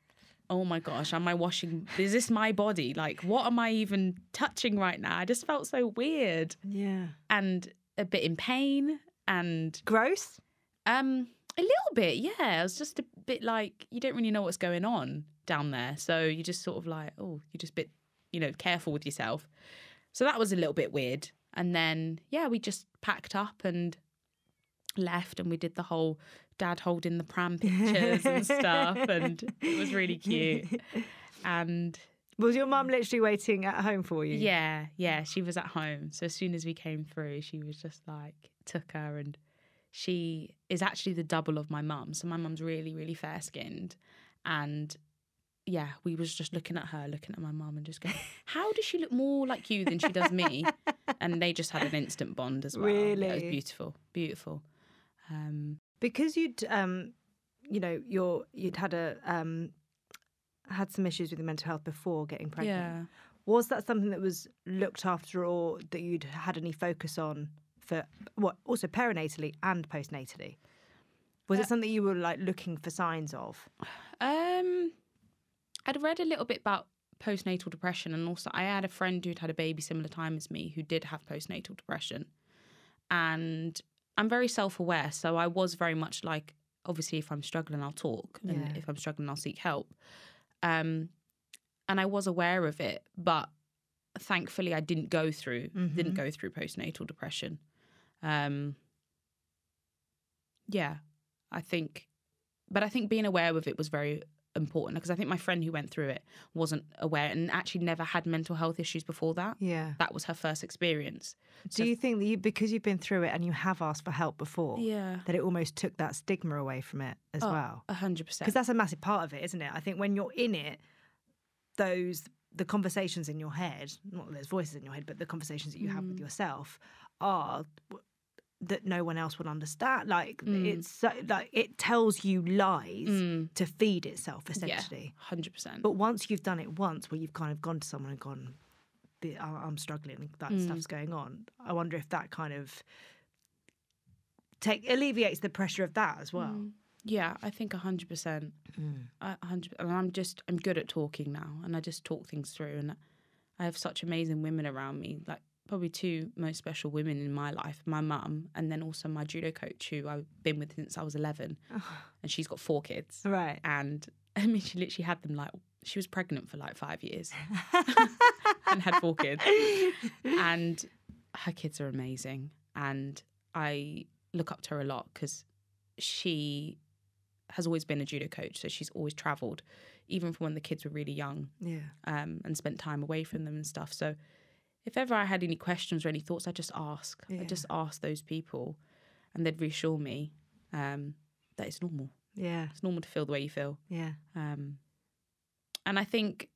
B: oh my gosh, am I washing? Is this my body? Like, what am I even touching right now? I just felt so weird
A: Yeah.
B: and a bit in pain and
A: Gross?
B: um a little bit, yeah. It was just a bit like you don't really know what's going on down there, so you just sort of like, oh, you're just a bit, you know, careful with yourself. So that was a little bit weird. And then yeah, we just packed up and left, and we did the whole dad holding the pram pictures and stuff, and it was really cute. And
A: Was your mum literally waiting at home for you?
B: Yeah, yeah. She was at home. So as soon as we came through, she was just like, took her and she is actually the double of my mum. So my mum's really, really fair skinned. And yeah, we was just looking at her, looking at my mum and just going, How does she look more like you than she does me? and they just had an instant bond as well. Yeah, it was
A: Really?
B: beautiful. Beautiful. Um
A: because you'd um you know you're you'd had a um had some issues with your mental health before getting pregnant
B: yeah.
A: was that something that was looked after or that you'd had any focus on for what also perinatally and postnatally was
B: Uh,
A: it something you were like looking for signs of
B: Um, I'd read a little bit about postnatal depression, and also I had a friend who'd had a baby similar time as me who did have postnatal depression, and I'm very self-aware, so I was very much like, obviously, if I'm struggling, I'll talk, and if I'm struggling, I'll seek help. Um, and I was aware of it, but thankfully, I didn't go through didn't
A: Mhm.
B: go through postnatal depression. Um, yeah, I think, but I think being aware of it was very important because I think my friend who went through it wasn't aware and actually never had mental health issues before that.
A: yeah
B: That was her first experience.
A: do you think that you because you've been through it and you have asked for help before
B: Yeah,
A: that it almost took that stigma away from it as
B: Oh,
A: well
B: a hundred percent.
A: because that's a massive part of it isn't it i think when you're in it those the conversations in your head not there's voices in your head but the conversations that you have with
B: Mm.
A: yourself are that no one else will understand like
B: Mm.
A: it's so, like it tells you lies
B: Mm,
A: to feed itself essentially
B: hundred percent.
A: but once you've done it once where you've kind of gone to someone and gone i'm struggling that
B: Mm.
A: stuff's going on i wonder if that kind of take alleviates the pressure of that as well
B: Mm. Yeah, I think a hundred percent.
A: Mm.
B: a hundred, and I'm just I'm good at talking now, and I just talk things through, and I have such amazing women around me, like probably two most special women in my life, my mum, and then also my judo coach, who I've been with since I was 11, and she's got four kids,
A: right.
B: And I mean she literally had them like she was pregnant for like five years. And had four kids, and her kids are amazing, and I look up to her a lot because she has always been a judo coach, so she's always travelled, even from when the kids were really young,
A: yeah.
B: um, and spent time away from them and stuff. So, if ever I had any questions or any thoughts, I'd just ask.
A: Yeah.
B: I just ask those people, and they'd reassure me um, that it's normal.
A: yeah
B: It's normal to feel the way you feel.
A: yeah
B: Um, and I think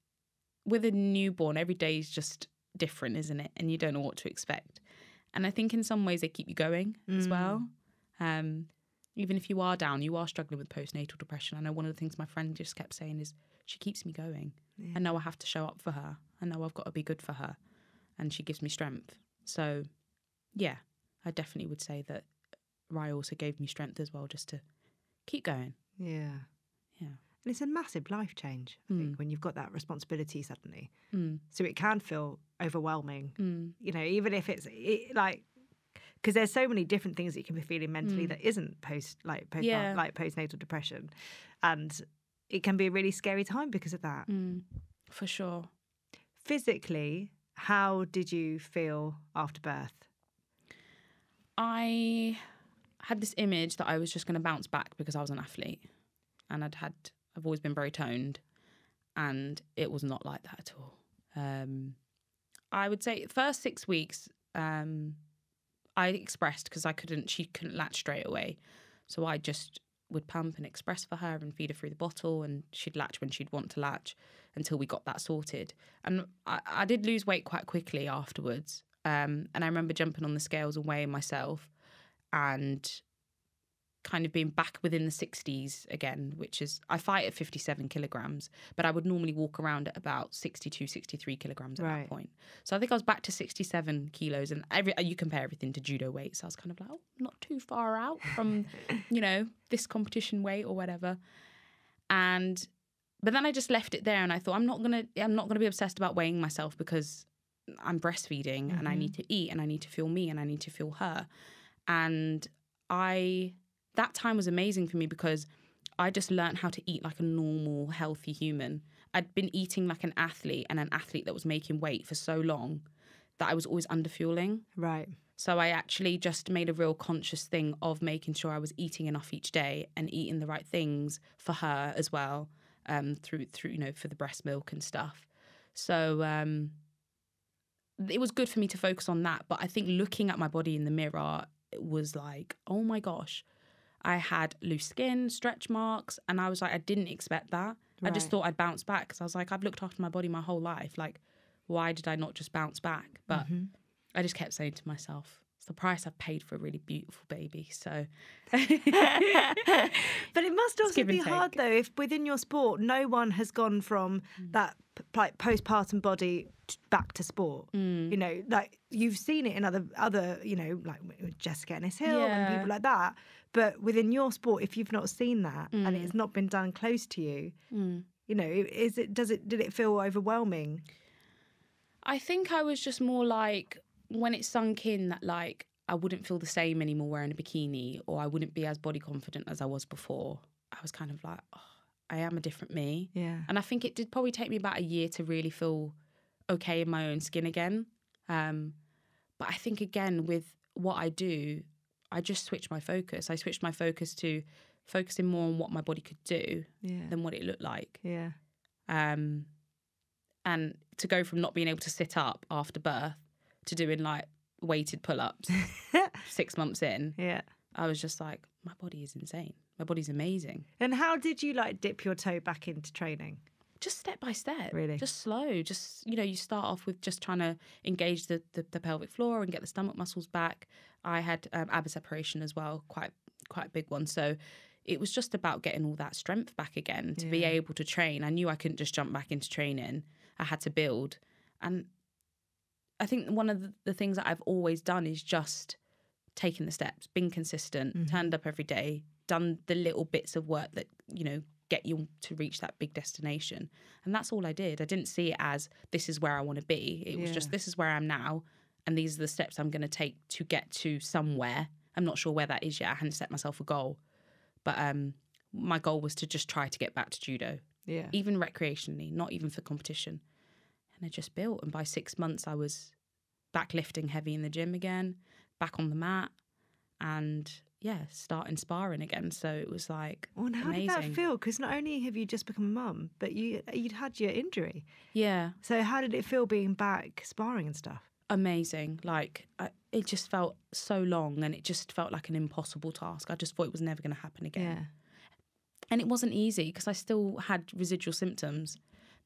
B: with a newborn, every day is just different, isn't it? And you don't know what to expect. And I think in some ways they keep you going as
A: Mm.
B: well. Um, even if you are down, you are struggling with postnatal depression. I know one of the things my friend just kept saying is she keeps me going.
A: Yeah.
B: I know I have to show up for her. I know I've got to be good for her. And she gives me strength. So, yeah, I definitely would say that Rye also gave me strength as well, just to keep going.
A: Yeah.
B: Yeah.
A: And it's a massive life change, I
B: Mm.
A: think, when you've got that responsibility suddenly.
B: Mm,
A: So it can feel overwhelming,
B: mm,
A: you know, even if it's it, like, because there's so many different things that you can be feeling mentally
B: Mm.
A: that isn't post like post
B: Yeah.
A: like postnatal depression, and it can be a really scary time because of that.
B: mm, for sure.
A: Physically, how did you feel after birth?
B: I had this image that I was just going to bounce back because I was an athlete, and I'd had I've always been very toned, and it was not like that at all. Um, I would say first six weeks, um, I expressed because I couldn't. She couldn't latch straight away, so I just would pump and express for her and feed her through the bottle, and she'd latch when she'd want to latch until we got that sorted. And I, I did lose weight quite quickly afterwards. Um, and I remember jumping on the scales and weighing myself and kind of being back within the 60s again, which is, I fight at 57 kilograms, but I would normally walk around at about 62, 63 kilograms at
A: Right.
B: that point. So I think I was back to 67 kilos and every, you compare everything to judo weight. So I was kind of like, oh, not too far out from, you know, this competition weight or whatever. And, but then I just left it there and I thought, I'm not going to, I'm not going to be obsessed about weighing myself because I'm breastfeeding and I need mm-hmm. to eat and I need to feel me and I need to feel her. And I, that time was amazing for me because I just learned how to eat like a normal, healthy human. I'd been eating like an athlete and an athlete that was making weight for so long that I was always underfueling.
A: Right.
B: So I actually just made a real conscious thing of making sure I was eating enough each day and eating the right things for her as well, um, through through you know for the breast milk and stuff. So um, it was good for me to focus on that. But I think looking at my body in the mirror it was like, oh my gosh, I had loose skin, stretch marks, and I was like, I didn't expect that. I just thought I'd bounce back because I was like, I've looked after my body my whole life. Like, why did I not just bounce back? But
A: Mm-hmm.
B: I just kept saying to myself, the price I've paid for a really beautiful baby. So
A: but it must also be hard.
B: Mm.
A: though if within your sport no one has gone from that like postpartum body t- back to sport.
B: Mm.
A: You know, like you've seen it in other other you know like Jessica Ennis Hill and people like that. But within your sport, if you've not seen that and
B: Mm.
A: it's not been done close to you, you know, is it does it did it feel overwhelming?
B: I think I was just more like when it sunk in that like I wouldn't feel the same anymore wearing a bikini or I wouldn't be as body confident as I was before. I was kind of like, oh, I am a different me.
A: Yeah.
B: And I think it did probably take me about a year to really feel okay in my own skin again. Um, but I think again with what I do, I just switched my focus. I switched my focus to focusing more on what my body could do
A: Yeah.
B: than what it looked like.
A: Yeah.
B: Um, and to go from not being able to sit up after birth to doing like weighted pull ups six months in,
A: Yeah.
B: I was just like, my body is insane. My body's amazing.
A: And how did you like dip your toe back into training?
B: Just step by step.
A: Really?
B: Just slow. Just, you know, you start off with just trying to engage the, the, the pelvic floor and get the stomach muscles back. I had um, abba separation as well, quite quite a big one. So it was just about getting all that strength back again to be able to train. I knew I couldn't just jump back into training. I had to build. And I think one of the, things that I've always done is just taken the steps, been consistent, turned up every day, done the little bits of work that, you know, get you to reach that big destination. And that's all I did. I didn't see it as this is where I want to be. It was just this is where I am now and these are the steps I'm going to take to get to somewhere. I'm not sure where that is yet. I hadn't set myself a goal. But um my goal was to just try to get back to judo,
A: Yeah.
B: even recreationally, not even for competition. And I just built and by 6 months I was back lifting heavy in the gym again, back on the mat and yeah, starting sparring again. So it was like
A: Well, and how
B: amazing.
A: did that feel? Because not only have you just become a mum, but you you'd had your injury.
B: Yeah,
A: So how did it feel being back sparring and stuff?
B: amazing. Like I, it just felt so long, and it just felt like an impossible task. I just thought it was never going to happen again, Yeah. and it wasn't easy because I still had residual symptoms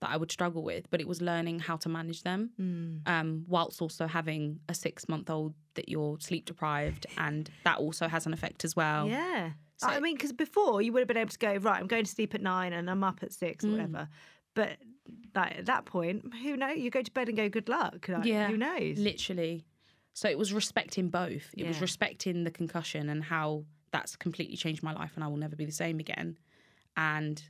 B: that I would struggle with. But it was learning how to manage them,
A: Mm.
B: um, whilst also having a six-month-old that you're sleep deprived, and that also has an effect as well.
A: Yeah.
B: So-
A: I mean, because before you would have been able to go right. I'm going to sleep at nine and I'm up at six or
B: Mm.
A: whatever. But like, at that point, who knows? You go to bed and go, good luck. Like,
B: Yeah,
A: Who knows?
B: Literally. So it was respecting both. It was respecting the concussion and how that's completely changed my life and I will never be the same again. And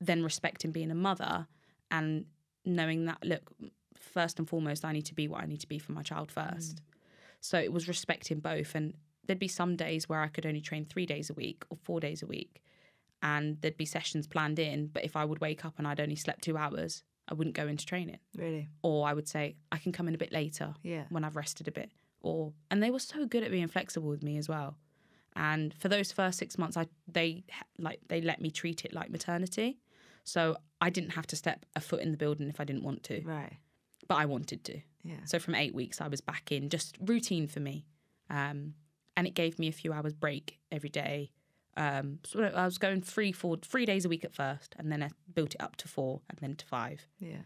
B: then respecting being a mother and knowing that, look, first and foremost, I need to be what I need to be for my child mm. first. So it was respecting both. And there'd be some days where I could only train three days a week or four days a week. And there'd be sessions planned in. But if I would wake up and I'd only slept two hours, I wouldn't go into training
A: Really?
B: or I would say I can come in a bit later
A: Yeah.
B: when I've rested a bit. Or and they were so good at being flexible with me as well. And for those first six months, I they like they let me treat it like maternity, so I didn't have to step a foot in the building if I didn't want to,
A: Right.
B: but I wanted to.
A: Yeah.
B: So from eight weeks, I was back in just routine for me, um, and it gave me a few hours break every day. Um, so I was going three, four, three days a week at first, and then I built it up to four, and then to five.
A: Yeah.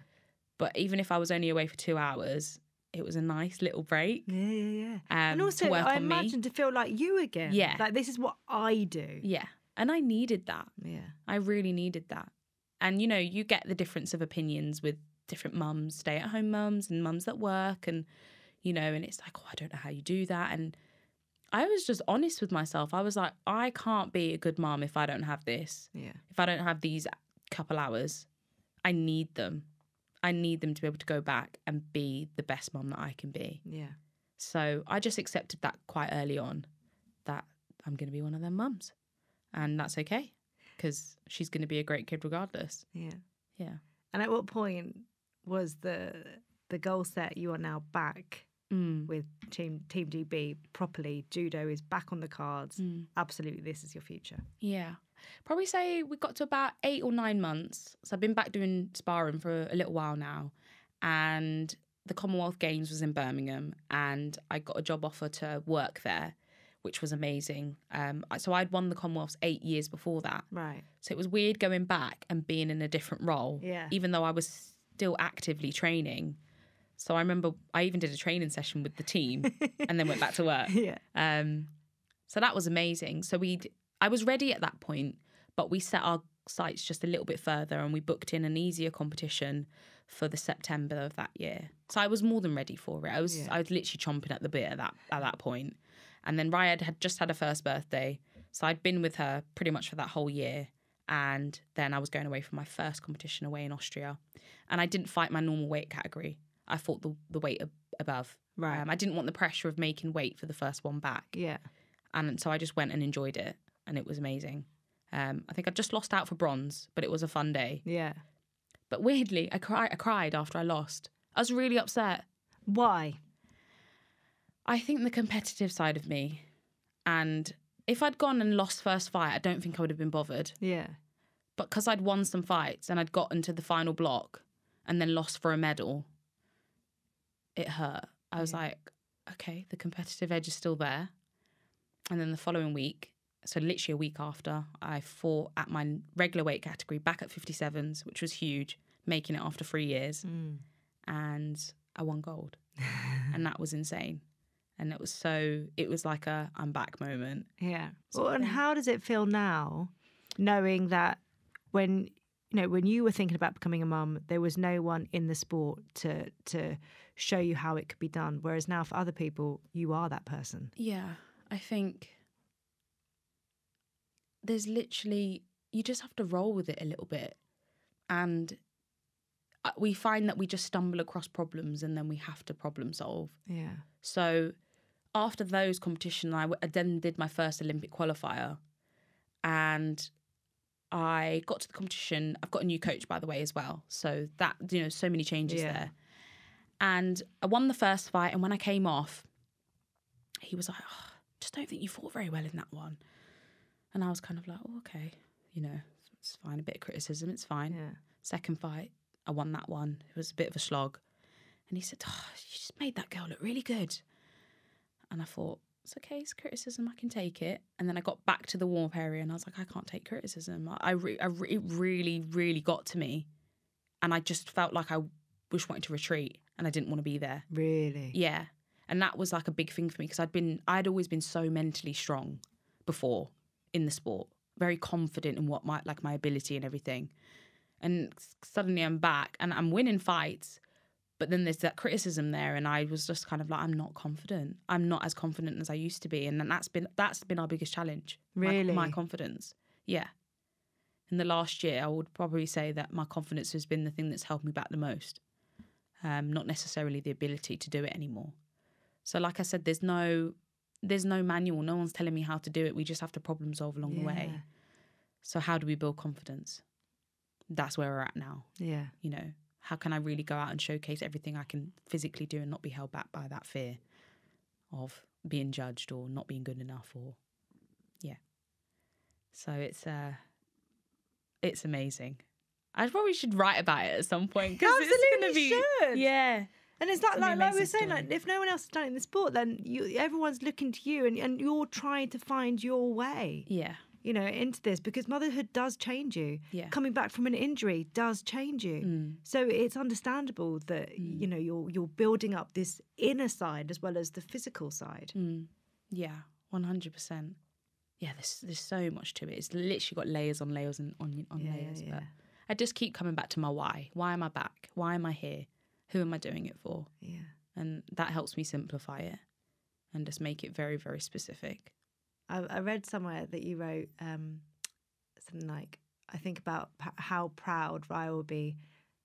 B: But even if I was only away for two hours, it was a nice little break.
A: Yeah. Yeah. Yeah.
B: Um,
A: and also, I
B: on me.
A: imagine to feel like you again.
B: Yeah.
A: Like this is what I do.
B: Yeah. And I needed that.
A: Yeah.
B: I really needed that. And you know, you get the difference of opinions with different mums, stay at home mums and mums that work and you know, and it's like, oh, I don't know how you do that. And I was just honest with myself. I was like, I can't be a good mom if I don't have this.
A: Yeah.
B: If I don't have these couple hours, I need them. I need them to be able to go back and be the best mom that I can be.
A: Yeah.
B: So I just accepted that quite early on that I'm going to be one of them mums. And that's okay because she's going to be a great kid regardless.
A: Yeah.
B: Yeah.
A: And at what point was the the goal set? You are now back
B: Mm.
A: with Team Team GB properly. Judo is back on the cards.
B: Mm.
A: Absolutely, this is your future.
B: Yeah. Probably say we got to about eight or nine months. So I've been back doing sparring for a little while now. and the Commonwealth Games was in Birmingham, and I got a job offer to work there, which was amazing. Um, so I'd won the Commonwealths eight years before that.
A: Right.
B: So it was weird going back and being in a different role,
A: Yeah.
B: even though I was still actively training. So I remember I even did a training session with the team and then went back to work.
A: Yeah.
B: Um, so that was amazing. So we, I was ready at that point, but we set our sights just a little bit further and we booked in an easier competition for the September of that year. So I was more than ready for it. I was,
A: Yeah.
B: I was literally chomping at the bit at that at that point. And then Ryad had just had her first birthday, so I'd been with her pretty much for that whole year. And then I was going away for my first competition away in Austria, and I didn't fight my normal weight category. I fought the the weight ab- above.
A: Right.
B: Um, I didn't want the pressure of making weight for the first one back.
A: Yeah.
B: And so I just went and enjoyed it, and it was amazing. Um, I think I just lost out for bronze, but it was a fun day.
A: Yeah.
B: But weirdly, I cried. I cried after I lost. I was really upset.
A: Why?
B: I think the competitive side of me, and if I'd gone and lost first fight, I don't think I would have been bothered.
A: Yeah.
B: But because I'd won some fights and I'd gotten to the final block and then lost for a medal, it hurt. I was like, okay, the competitive edge is still there. And then the following week, so literally a week after, I fought at my regular weight category back at 57s, which was huge, making it after three years.
A: Mm.
B: And I won gold. and that was insane. And it was so, it was like a I'm back moment.
A: Yeah. Well, and how does it feel now, knowing that when you know when you were thinking about becoming a mum, there was no one in the sport to to show you how it could be done. Whereas now, for other people, you are that person.
B: Yeah, I think there's literally you just have to roll with it a little bit, and uh, we find that we just stumble across problems and then we have to problem solve.
A: Yeah.
B: So after those competitions, I w- I then did my first Olympic qualifier, and I got to the competition. I've got a new coach, by the way, as well. So that you know, so many changes
A: Yeah.
B: there. And I won the first fight, and when I came off, he was like, oh, "Just don't think you fought very well in that one." And I was kind of like, "Oh, okay, you know, it's fine. A bit of criticism, it's fine."
A: Yeah.
B: Second fight, I won that one. It was a bit of a slog. And he said, Oh, you just made that girl look really good. And I thought, It's okay, it's criticism, I can take it. And then I got back to the warm up area and I was like, I can't take criticism. I, I, re- I re- it really, really got to me. And I just felt like I was wanting to retreat and I didn't want to be there.
A: Really.
B: Yeah. And that was like a big thing for me because I'd been, I'd always been so mentally strong before in the sport, very confident in what my, like my ability and everything. And suddenly I'm back and I'm winning fights, but then there's that criticism there. And I was just kind of like, I'm not confident. I'm not as confident as I used to be. And then that's been, that's been our biggest challenge.
A: Really?
B: My, confidence. Yeah. In the last year, I would probably say that my confidence has been the thing that's helped me back the most. Um, not necessarily the ability to do it anymore. So like I said, there's no there's no manual. No one's telling me how to do it. We just have to problem solve along the way.
A: Yeah.
B: So how do we build confidence? That's where we're at now.
A: Yeah.
B: You know, how can I really go out and showcase everything I can physically do and not be held back by that fear of being judged or not being good enough or yeah. So it's uh it's amazing. I probably should write about it at some point because it's gonna be
A: should.
B: yeah.
A: And it's like, like, like we were saying, like, if no one else has done it in the sport, then you, everyone's looking to you and, and you're trying to find your way,
B: Yeah.
A: You know, into this because motherhood does change you.
B: Yeah.
A: Coming back from an injury does change you.
B: Mm.
A: So it's understandable that, you know, you're, you're building up this inner side as well as the physical side.
B: Mm. Yeah, one hundred percent. Yeah, there's there's so much to it. It's literally got layers on layers and on on
A: Yeah,
B: layers.
A: yeah.
B: But I just keep coming back to my why. Why am I back? Why am I here? Who am I doing it for?
A: Yeah.
B: And that helps me simplify it and just make it very very specific.
A: I, I read somewhere that you wrote um, something like, I think about p- how proud Ryia will be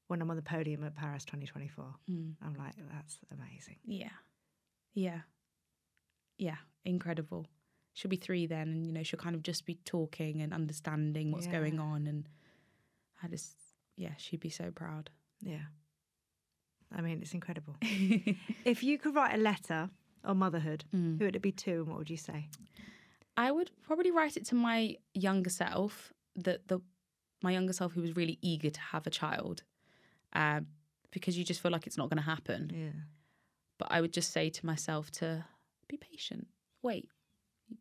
A: when I'm on the podium at Paris 2024.
B: Mm.
A: I'm like, that's amazing.
B: Yeah, yeah, yeah. Incredible. She'll be three then, and you know she'll kind of just be talking and understanding what's going on, and I just yeah, she'd be so proud.
A: Yeah. I mean, it's incredible. if you could write a letter on motherhood,
B: Mm.
A: who would it be to and what would you say?
B: I would probably write it to my younger self, that the my younger self who was really eager to have a child. Um, because you just feel like it's not going to happen.
A: Yeah.
B: But I would just say to myself to be patient, wait,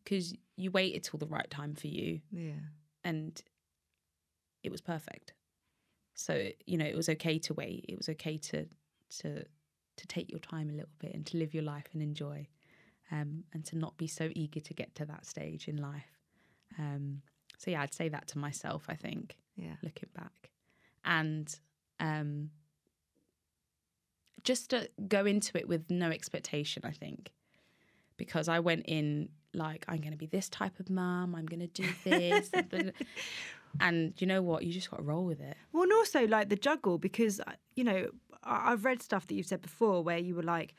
B: because you waited till the right time for you,
A: Yeah.
B: and it was perfect. So you know, it was okay to wait. It was okay to to to take your time a little bit and to live your life and enjoy, um, and to not be so eager to get to that stage in life. Um, so yeah, I'd say that to myself. I think
A: Yeah.
B: looking back, and um, just to go into it with no expectation. I think because I went in like I'm going to be this type of mum. I'm going to do this, and and you know what? You just got to roll with it.
A: Well, and also like the juggle because uh, you know I've read stuff that you've said before where you were like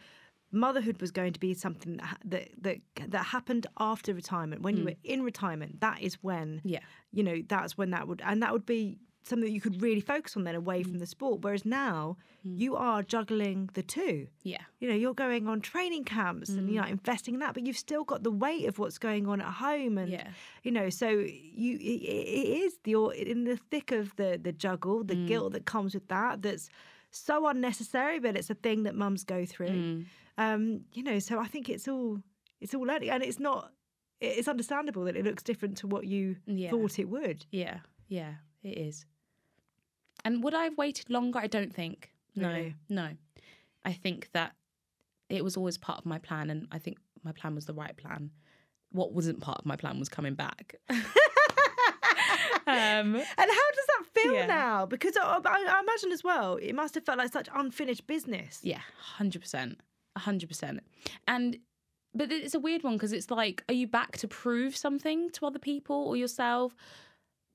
A: motherhood was going to be something that that that, that happened after retirement when you mm. were in retirement. That is when
B: Yeah,
A: you know that's when that would and that would be something that you could really focus on then away from mm. the sport. Whereas now mm. you are juggling the two.
B: yeah,
A: You know, you're going on training camps and you're investing in that, but you've still got the weight of what's going on at home, and
B: Yeah.
A: you know, so you it, it is the in the thick of the the juggle, the guilt that comes with that. That's so unnecessary, but it's a thing that mums go through. Um, you know, so I think it's all it's all learning, and it's not. It's understandable that it looks different to what you
B: Yeah.
A: thought it would.
B: yeah, yeah. It is. And would I have waited longer? I don't think. No,
A: Really?
B: no. I think that it was always part of my plan, and I think my plan was the right plan. What wasn't part of my plan was coming back. um,
A: And how does that feel
B: Yeah.
A: now? Because I, I I imagine as well, it must have felt like such unfinished business.
B: Yeah, hundred percent, hundred percent. And but it's a weird one because it's like, are you back to prove something to other people or yourself,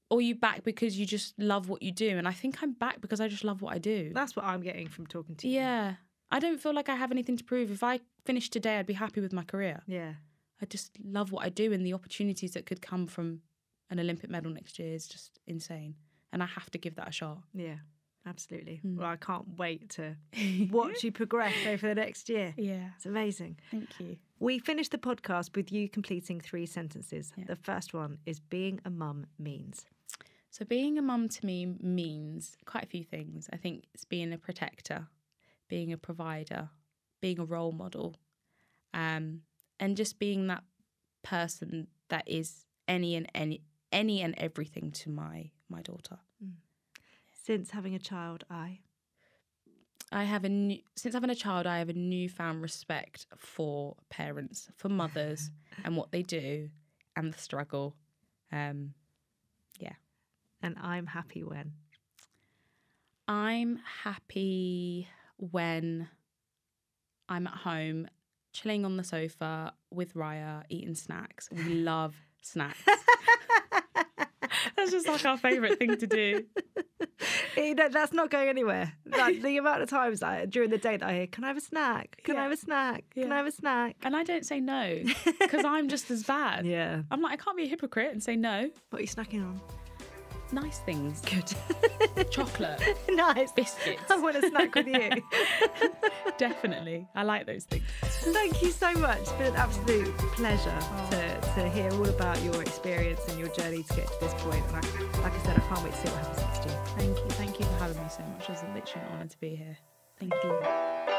B: or are you back because you just love what you do? And I think I'm back because I just love what I do.
A: That's what I'm getting from talking to you.
B: Yeah, I don't feel like I have anything to prove. If I finished today, I'd be happy with my career.
A: Yeah.
B: I just love what I do, and the opportunities that could come from an Olympic medal next year is just insane. And I have to give that a shot.
A: Yeah. Absolutely.
B: Hmm.
A: Well, I can't wait to watch you progress over the next year.
B: Yeah,
A: It's amazing.
B: thank you.
A: We finished the podcast with you completing three sentences.
B: Yeah.
A: The first one is being a mum means.
B: So being a mum to me means quite a few things. I think it's being a protector, being a provider, being a role model, um, and just being that person that is any and any any and everything to my my daughter.
A: Since having a child, I.
B: I have a new, since having a child, I have a newfound respect for parents, for mothers, and what they do, and the struggle. Um, yeah,
A: And I'm happy when.
B: I'm happy when I'm at home, chilling on the sofa with Ryia, eating snacks. We love snacks. That's just like our favourite thing to do.
A: You know, that's not going anywhere. Like the amount of times I, during the day that I hear, "Can I have a snack? Can I have a snack? Can I have a snack?"
B: And I don't say no because I'm just as bad.
A: Yeah.
B: I'm like, I can't be a hypocrite and say no.
A: What are you snacking on?
B: Nice things.
A: Good.
B: Chocolate,
A: nice.
B: biscuits.
A: I want to snack with you.
B: Definitely. I like those things.
A: Thank you so much. It's been an absolute pleasure oh. to, to hear all about your experience and your journey to get to this point. And I, like I said, I can't wait to see what happens next year.
B: Thank you. You so much. It was literally an honour to be here. Thank you.